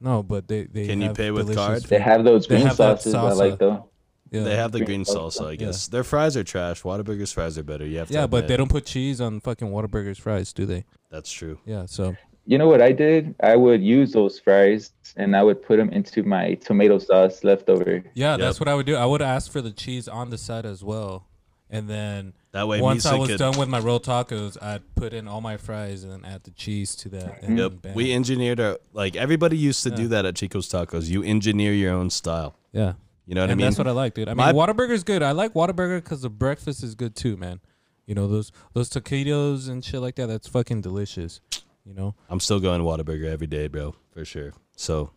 No, but they they Can you pay with delicious card? They have those They green have that sauces I like though. Yeah. They have the Green green salsa. salsa, I guess. Their fries are trash. Whataburger's fries are better. You have to Yeah, but admit. they don't put cheese on fucking Whataburger's fries, do they? That's true. Yeah, so You know what I did? I would use those fries and I would put them into my tomato sauce leftover. yeah, that's what I would do. I would ask for the cheese on the side as well, and then That way, once I was could. done with my roll tacos, I'd put in all my fries and then add the cheese to that. And Yep. bam. We engineered our like everybody used to do that at Chico's Tacos. You engineer your own style. yeah, You know what and I mean? that's what I like, dude. I mean, My- Whataburger's good. I like Whataburger because the breakfast is good too, man. You know those those taquitos and shit like that. That's fucking delicious. You know. I'm still going to Whataburger every day, bro, for sure. So,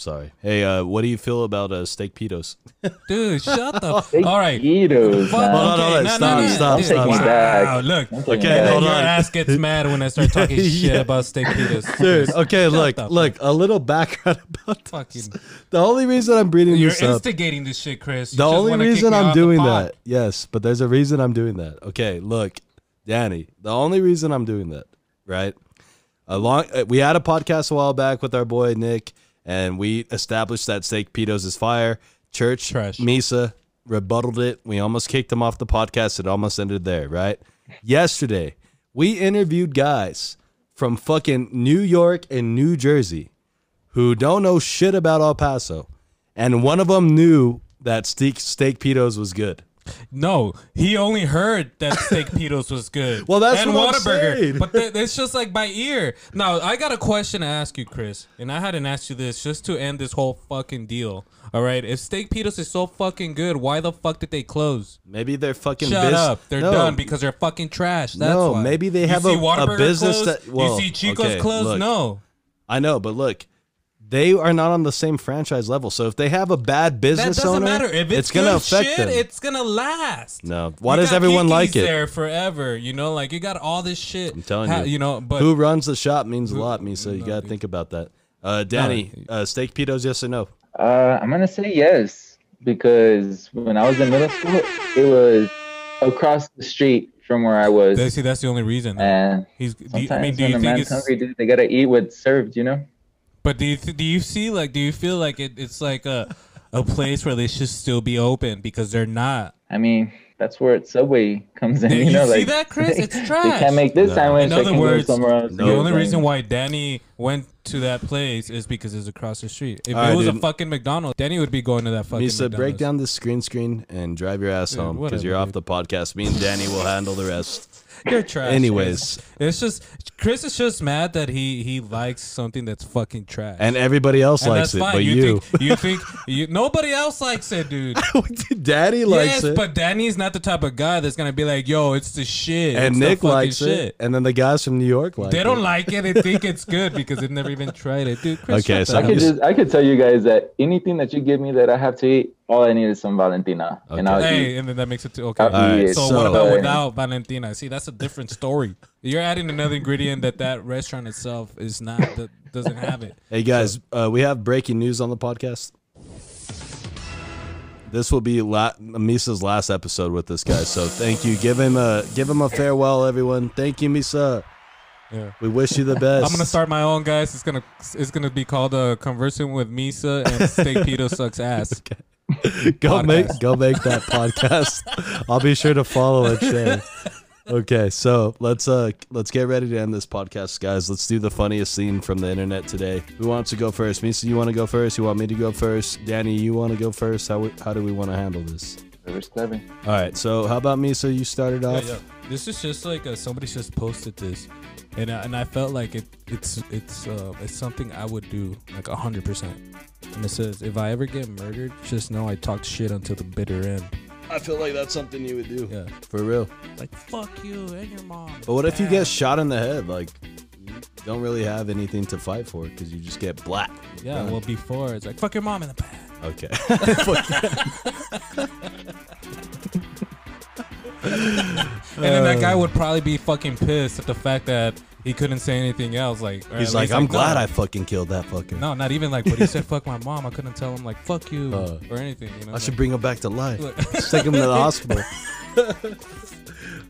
sorry. Hey, uh, what do you feel about uh, steak pitos? [laughs] Dude, shut the. [laughs] Hey, all right. Cheetos, Fuck, man. Hold on, hold on. no, Stop, no, no, stop, stop, stop. Wow, look. Okay, back. hold your ass gets [laughs] mad when I start talking shit about steak pitas. Dude, okay, look, the look, a little background about this. Fucking, The only reason I'm bringing you're this up, instigating this shit, Chris. You the only reason I'm doing that, yes, but there's a reason I'm doing that. Okay, look, Danny, the only reason I'm doing that, right? Along, uh, we had a podcast a while back with our boy Nick, and we established that steak pitos is fire. Church Trash. Misa rebutted it. We almost kicked him off the podcast. It almost ended there, right? Yesterday, we interviewed guys from fucking New York and New Jersey who don't know shit about El Paso, and one of them knew that steak steak pitos was good. No, he only heard that steak [laughs] pitos was good. Well, that's and what I'm saying. But th- it's just like by ear. Now, I got a question to ask you, Chris, and I hadn't asked you this just to end this whole fucking deal. All right, if steak pitos is so fucking good, why the fuck did they close? Maybe they're fucking Shut bus- up, they're No, done because they're fucking trash. That's No, why. maybe they have a- a Whataburger business closed? that- well, you see Chico's okay, closed. look. No, I know, but look, they are not on the same franchise level. So if they have a bad that business doesn't owner, matter. If it's, gonna affect shit, them. it's gonna last. no, why You does everyone Kiki's like it? there forever? You know, like you got all this shit. I'm telling Ha- you, you know, but who runs the shop means a Who- lot, Misa. You no, gotta dude. think about that. Uh, Danny, uh, steak pitos, yes or no? Uh, I'm gonna say yes because when I was in middle school, it was across the street from where I was, They see that's the only reason. and He's. Do you, sometimes I mean, do when you a think man's it's? hungry, dude, they gotta eat what's served, you know. But do you th- do you see like do you feel like it, it's like a a place where they should still be open because they're not. I mean, that's where Subway comes in. Yeah, You, you know, see like that, Chris? They, It's They can't make this No. sandwich. In I other can words, somewhere else. The only reason saying? why Danny went to that place is because it's across the street. If All it right, was a fucking McDonald's, Danny would be going to that fucking Misa, McDonald's. break down this screen screen and drive your ass Dude, home because you're off the podcast. Me and Danny will handle the rest. You're trash. Anyways, Chris. it's just Chris is just mad that he he likes something that's fucking trash. and everybody else And likes it, fine. but you, you. think you [laughs] think you, nobody else likes it, dude. [laughs] Daddy likes it. yes, it. but Danny's not the type of guy that's gonna be like, "Yo, it's the shit." and It's the Nick likes shit. it, and then the guys from New York like They don't it. like it. They [laughs] think it's good because they've never even tried it, dude. Chris, Okay, so I I'm could just I could tell you guys that anything that you give me that I have to eat, all I need is some Valentina, and Okay. I'll Hey, eat. and then that makes it too okay. I'll All right. So, so- what about Uh, without Valentina? See, that's a different story. You're adding another ingredient that that restaurant itself is not that doesn't have it. Hey guys, uh, we have breaking news on the podcast. This will be la- Misa's last episode with this guy, so thank you. Give him a give him a farewell, everyone. Thank you, Misa. Yeah. We wish you the best. I'm gonna start my own, guys. It's gonna it's gonna be called uh, conversing with Misa and Steak Pito sucks ass. [laughs] go podcast. make go make that podcast. I'll be sure to follow and share. Okay, so let's uh let's get ready to end this podcast, guys. Let's do the funniest scene from the internet today. Who wants to go first? Misa, you want to go first? You want me to go first? Danny, you want to go first? How we, how do we want to handle this? Whoever's clever. All right, so how about Misa? You started off. yeah. This is just like uh, somebody just posted this, and I, and I felt like it it's it's uh, it's something I would do like hundred percent. And it says, if I ever get murdered, just know I talked shit until the bitter end. I feel like that's something you would do. Yeah, For real. like fuck you and your mom. But what if you get shot in the head? Like, you don't really have anything to fight for because you just get black. Yeah, Done. well before it's like fuck your mom in the back. Okay. [laughs] [laughs] And then that guy uh. would probably be fucking pissed at the fact that he couldn't say anything else. Like He's like, I'm glad. I fucking killed that fucker. No, not even like, but he said [laughs] fuck my mom. I couldn't tell him like fuck you Uh, or anything. You know, I should bring him back to life. Look. Let's take him to the [laughs] hospital. [laughs]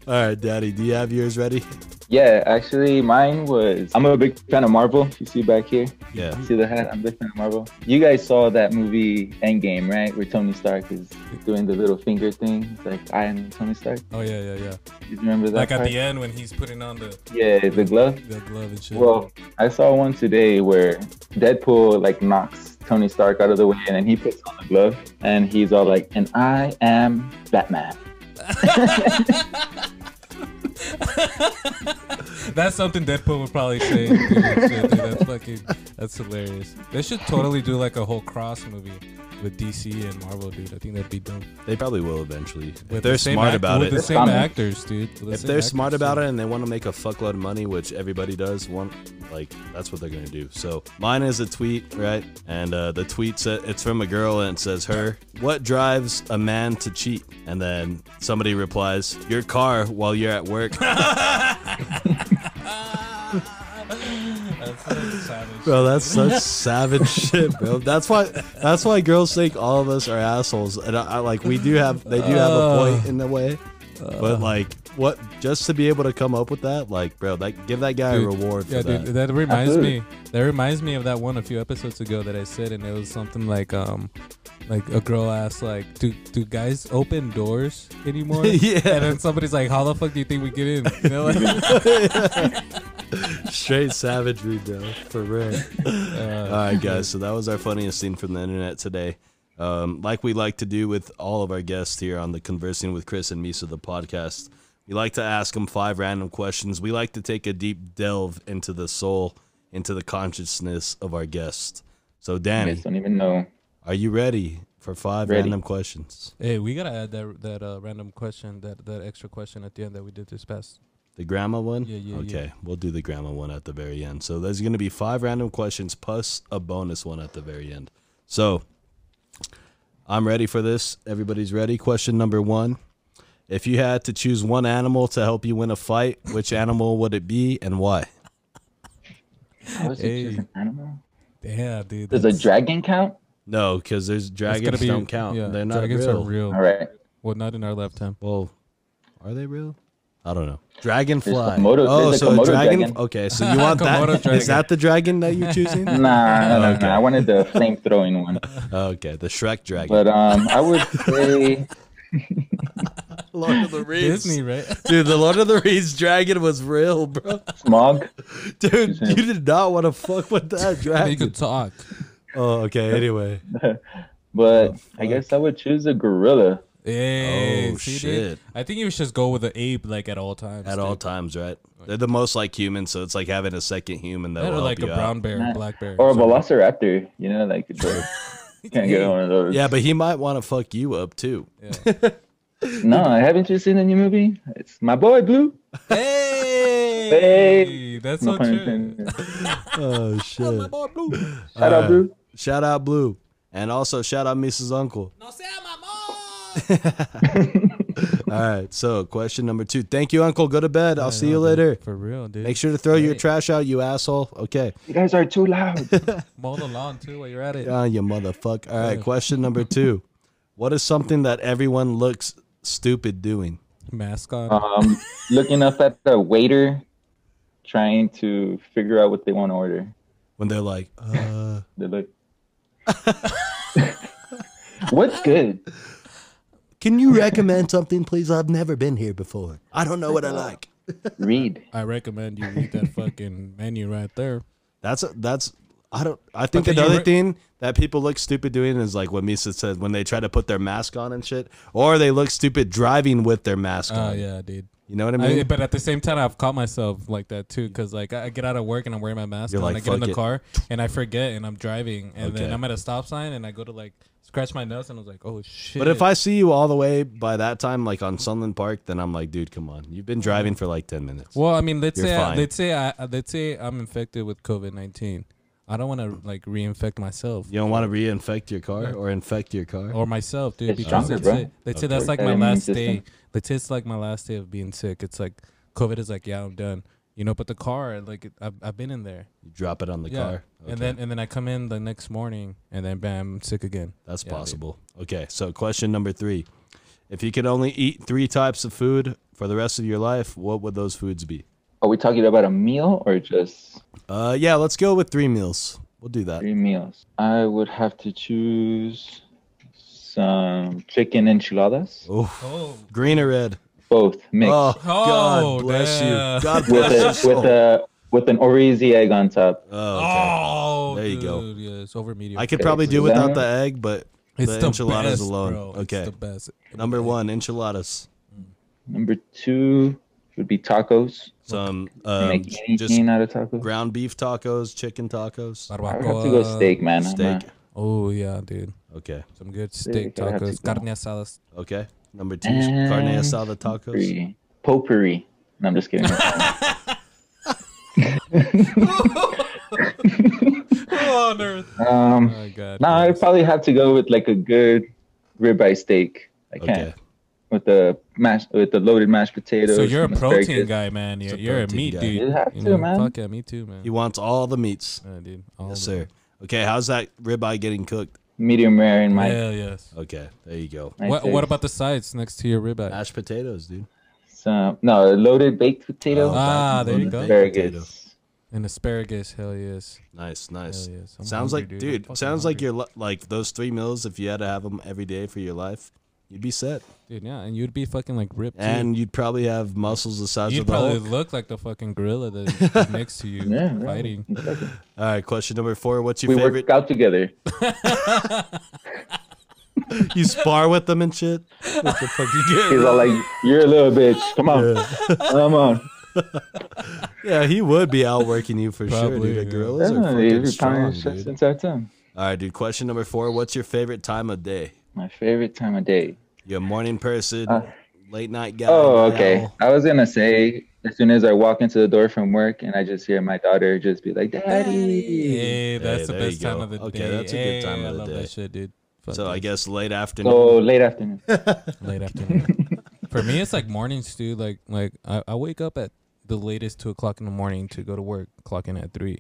All right, Danny, do you have yours ready? Yeah, actually, mine was. I'm a big fan of Marvel. You see back here, Yeah. see the hat. I'm a big fan of Marvel. You guys saw that movie Endgame, right? Where Tony Stark is doing the little finger thing. It's like I am Tony Stark. Oh yeah, yeah, yeah. You remember that? Like at part? the end when he's putting on the, Yeah, the glove. the glove and shit. Well, I saw one today where Deadpool like knocks Tony Stark out of the way, and then he puts on the glove, and he's all like, "And I am Batman." [laughs] [laughs] [laughs] that's something Deadpool would probably say. Dude, that's fucking, that's hilarious. They should totally do like a whole cross movie with DC and Marvel, dude. I think that'd be dope. They probably will eventually. If they're the smart act- about with it. the same coming. actors, dude. The If they're smart about too. it and they want to make a fuckload of money, which everybody does, one like that's what they're gonna do. So mine is a tweet, right? And uh, the tweet said it's from a girl and it says her, "What drives a man to cheat?" And then somebody replies, "Your car while you're at work." [laughs] [laughs] That's so savage. Bro, that's such savage [laughs] shit, bro. That's why that's why girls think all of us are assholes. And I, I like we do have they do have a point in a way. But like what just to be able to come up with that, like bro, like give that guy Dude, a reward Yeah, that. dude, that reminds Absolutely. me. That reminds me of that one a few episodes ago that I said, and it was something like, um, like a girl asked, like, "Do do guys open doors anymore?" [laughs] Yeah. And then somebody's like, "How the fuck do you think we get in?" You know, like, [laughs] Straight savagery, bro. For real. All right, guys. So that was our funniest scene from the internet today. Um, like we like to do with all of our guests here on the Conversing with Chris and Misa the podcast, we like to ask them five random questions. We like to take a deep delve into the soul, into the consciousness of our guest. So, Danny, just don't even know. Are you ready for five Ready. random questions? Hey, we gotta add that that uh, random question, that that extra question at the end that we did this past. The grandma one? Yeah, yeah, yeah. Okay, we'll do the grandma one at the very end. So there's going to be five random questions plus a bonus one at the very end. So I'm ready for this. Everybody's ready. Question number one. If you had to choose one animal to help you win a fight, which animal would it be and why? How is it just an animal? Damn, dude. Does a dragon count? No, because there's that's gotta dragons be- don't count. Yeah, They're not dragons real. are real. All right. Well, not in our lifetime. Well, are they real? I don't know. Dragonfly. Komodo- oh, so a Komodo dragon. dragon. Okay, so [laughs] you want that? Komodo Is that the dragon that you're choosing? [laughs] Nah, no, no, Okay. no. I wanted the flame throwing one. [laughs] okay, the Shrek dragon. But um, I would say Lord of the Rings. Disney, right? Dude, the Lord of the Rings dragon was real, bro. Smaug. Dude, you did not want to fuck with that you dragon. could talk. Oh, okay. [laughs] Anyway. But I guess I would choose a gorilla. Hey, Oh, see, dude? shit. I think you should just go with the ape like at all times. At dude. all times, right? They're the most like human, so it's like having a second human that That will or help like a you brown out. bear, Nah. black bear, Or a something. velociraptor, you know, like [laughs] the, can't get one of those. Yeah, but he might want to fuck you up too. Yeah. [laughs] No, haven't you seen the new movie? It's my boy Blue. hey, Hey. that's No so pun true. intended. Oh shit! Shout All out. Uh, Blue. Shout out Blue, and also shout out Mrs. Uncle. No sea mamón. [laughs] All right. So question number two. Thank you, Uncle. Go to bed. I'll see you know, dude. later. For real, dude. Make sure to throw your Hey. trash out, you asshole. Okay. You guys are too loud. [laughs] mow the lawn too while you're at it. Ah, you motherfucker. All right, Yeah. question number two. What is something that everyone looks stupid doing? Mask on. um, looking up at the waiter, trying to figure out what they want to order. When they're like, uh, They look. [laughs] What's good? can you recommend something, please? I've never been here before. I don't know what I like. Read. I recommend you read that fucking menu right there. That's, that's, I don't, I think then you another re- thing that people look stupid doing is like what Misa said when they try to put their mask on and shit, or they look stupid driving with their mask Oh on. yeah, dude. You know what I mean? I, but at the same time, I've caught myself like that too, because like I I get out of work and I'm wearing my mask, You're and like, I get in the it." car and I forget, and I'm driving, and then I'm at a stop sign, and I go to like scratch my nose, and I was like, oh shit. But if I see you all the way by that time, like on Sunland Park, then I'm like, dude, come on. You've been driving for like 10 minutes. well, I mean, let's You're say I, fine. let's say I uh, let's say I'm infected with COVID nineteen. I don't want to like reinfect myself You don't want to reinfect your car or infect your car? or myself, dude. It's because stronger, let's bro. say, let's say that's like That my immune last day. Let's say it's like my last day of being sick. It's like COVID is like, yeah, I'm done. You know, but the car, like, it- I've, I've been in there. You drop it on the yeah. car. And then and then I come in the next morning, and then bam, I'm sick again. That's Yeah, dude. possible. Okay, so question number three. If you could only eat three types of food for the rest of your life, what would those foods be? Are we talking about a meal or just Uh, yeah, let's go with three meals. We'll do that. three meals? I would have to choose some chicken enchiladas. Oh, Oh, green or red? Both mixed Oh, Oh, God bless damn. you. God with bless a, you. with a with an orizi egg on top. Oh, okay. Oh, There you go. Yeah, it's over medium. I could Okay, probably so do without the egg, but it's the enchiladas best, alone. Bro. Okay. It's the best. number one, enchiladas. Number two would be tacos. Some Make um, just out of tacos. ground beef tacos, chicken tacos, I would have to go steak, man. Steak. a- Oh yeah, dude. Okay, Some good Steak, steak gotta have tacos, to go. carne asadas. okay. Number two, carne And asada tacos. Three. Potpourri. No, I'm just kidding. [laughs] oh, on earth. um, Oh god. no, I'd probably have to go with like a good ribeye steak. I can't Okay, with the mash with the loaded mashed potatoes. So you're a and protein asparagus. guy, man. You're, a you're a protein meat guy. dude. You have to, know? man. Fuck yeah, me too, man. he wants all the meats. yeah, dude. All Yes, of sir. Okay, how's that ribeye getting cooked? Medium rare in them. my. Hell yes. Okay, there you go. my What taste. What about the sides next to your ribeye? Mashed potatoes, dude. Some no loaded baked potato. Oh, Ah, there you loaded go. baked potato. Asparagus. And asparagus. Hell yes. Nice, nice. Hell yes. I'm sounds hungry, like, dude. I'm dude. fucking sounds like hungry. you're li- like those three meals. If you had to have them every day for your life, you'd be set, dude. Yeah, and you'd be fucking like ripped. too. and you'd probably have muscles the size you'd of the probably Hulk. look like the fucking gorilla that's [laughs] next to you Yeah, yeah. fighting. Exactly. All right, question number four. What's your We favorite? work out together. [laughs] You spar with them and shit. What the fuck you get? He's all like, "You're a little bitch. Come on, come on." [laughs] Yeah, he would be outworking you for sure, dude. The yeah. gorillas are Yeah, fucking strong, pounding chest dude. time. All right, dude. Question number four. What's your favorite time of day? My favorite time of day. You're a morning person, Uh, late night guy? Oh, okay. owl? I was gonna say as soon as I walk into the door from work and I just hear my daughter just be like, "Daddy." Hey, that's the best time go. of the Okay, day. that's a good time Hey, of the I love day. that shit, dude. Fuck So I guess late afternoon. So late afternoon. [laughs] late afternoon. For me, it's like mornings, dude. Like, like I, I wake up at the latest two o'clock in the morning to go to work, clocking at three.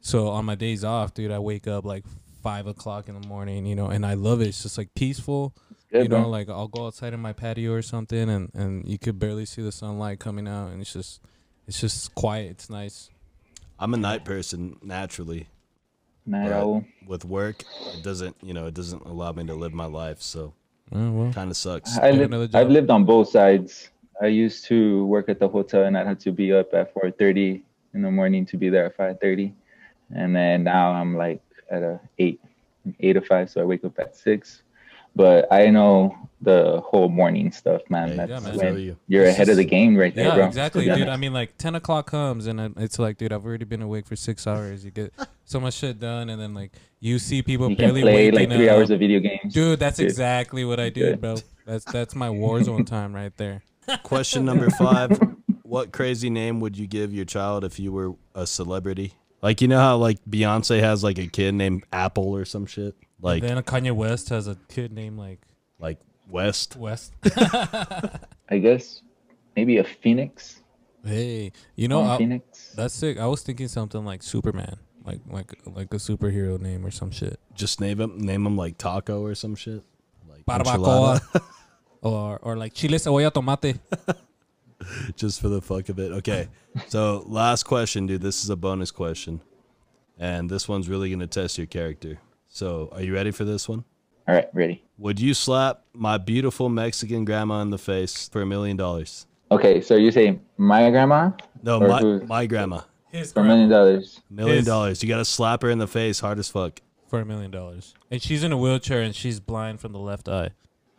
So on my days off, dude, I wake up like five o'clock in the morning, you know, and I love it. It's just like peaceful, Good, you know. bro. Like I'll go outside in my patio or something, and and you could barely see the sunlight coming out, and it's just, it's just quiet. It's nice. I'm a night person naturally. Night owl. With work, it doesn't, you know, it doesn't allow me to live my life. So Oh, well, kind of sucks. I Get live, another I've lived on both sides. I used to work at the hotel and I'd have to be up at 4:30 in the morning to be there at 5:30, and then now I'm like at a eight, eight to five, so I wake up at six. But I know the whole morning stuff, man. Hey, That's yeah, man. When you. you're It's ahead of the game right there, Yeah, bro. exactly, dude. I mean, like ten o'clock comes and it's like, dude, I've already been awake for six hours. You get so much shit done, and then like you see people You barely play waking like three up. hours of video games. Dude, that's Dude. exactly what I Good. did, bro. That's that's my war zone [laughs] time right there. Question number five: What crazy name would you give your child if you were a celebrity? Like you know how like Beyonce has like a kid named Apple or some shit. Like then Kanye West has a kid named like like West. West. [laughs] I guess maybe a phoenix. hey, you know I, phoenix. that's sick. I was thinking something like Superman, like like like a superhero name or some shit. Just name him name him like Taco or some shit. Like Barbacoa. [laughs] or or like chile cebolla tomate. [laughs] [laughs] just for the fuck of it. Okay. So last question, dude. This is a bonus question. And this one's really gonna test your character. So are you ready for this one? All right, ready. Would you slap my beautiful Mexican grandma in the face for a million dollars? Okay, so you say my grandma No, my my grandma. His for a million dollars. Million His. dollars. You gotta slap her in the face hard as fuck. for a million dollars, and she's in a wheelchair and she's blind from the left eye. [sighs]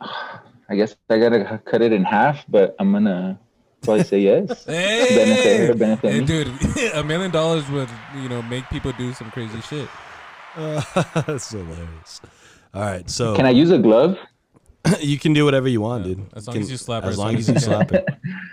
I guess I gotta cut it in half, but I'm gonna probably say yes. [laughs] Benefit her, benefit Hey, me. dude, [laughs] a million dollars would you know make people do some crazy shit. [laughs] That's hilarious. All right, so Can I use a glove? you can do whatever you want, dude. as long Can- as you slap her, As as long long as as you you slap her.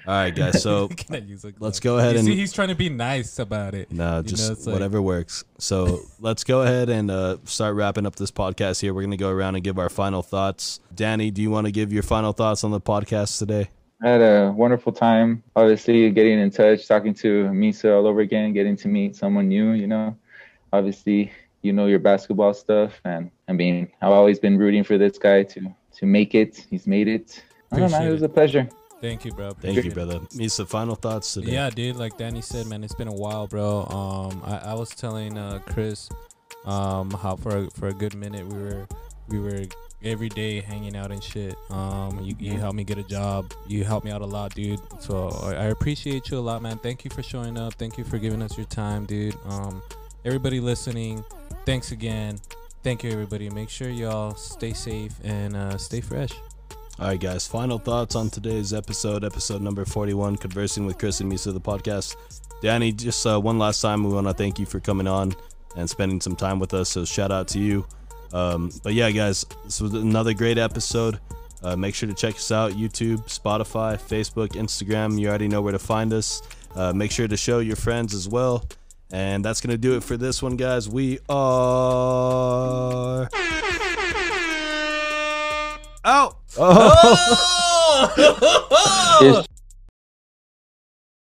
All right, guys. So Can I use a glove? let's go ahead You and see, he's trying to be nice about it. No, You just know, it's like- whatever works. So let's go ahead and uh, start wrapping up this podcast here. We're going to go around and give our final thoughts. Danny, do you want to give your final thoughts on the podcast today? I had a wonderful time. Obviously, getting in touch, talking to Misa all over again, getting to meet someone new. You know, obviously, you know your basketball stuff, and I mean, I've always been rooting for this guy to to make it. He's made it. I don't know, man. It was a pleasure. Thank you, bro. Thank you, Appreciate it. brother. Misa, final thoughts today. Yeah, dude. Like Danny said, man, it's been a while, bro. Um, I, I was telling uh, Chris, um, how for a, for a good minute we were we were every day hanging out and shit. Um, you, you helped me get a job. You helped me out a lot, dude. So I, I appreciate you a lot, man. Thank you for showing up. Thank you for giving us your time, dude. Um, everybody listening, thanks again. Thank you, everybody. Make sure y'all stay safe and uh, stay fresh. All right, guys. Final thoughts on today's episode, episode number 41, Conversing with Chris and Misa, the podcast. Danny, just uh, one last time, we want to thank you for coming on and spending some time with us. So shout out to you. Um, but yeah, guys, this was another great episode. Uh, make sure to check us out YouTube, Spotify, Facebook, Instagram. You already know where to find us. Uh, make sure to show your friends as well. And that's going to do it for this one, guys. We are out. Oh. [laughs] Cheers.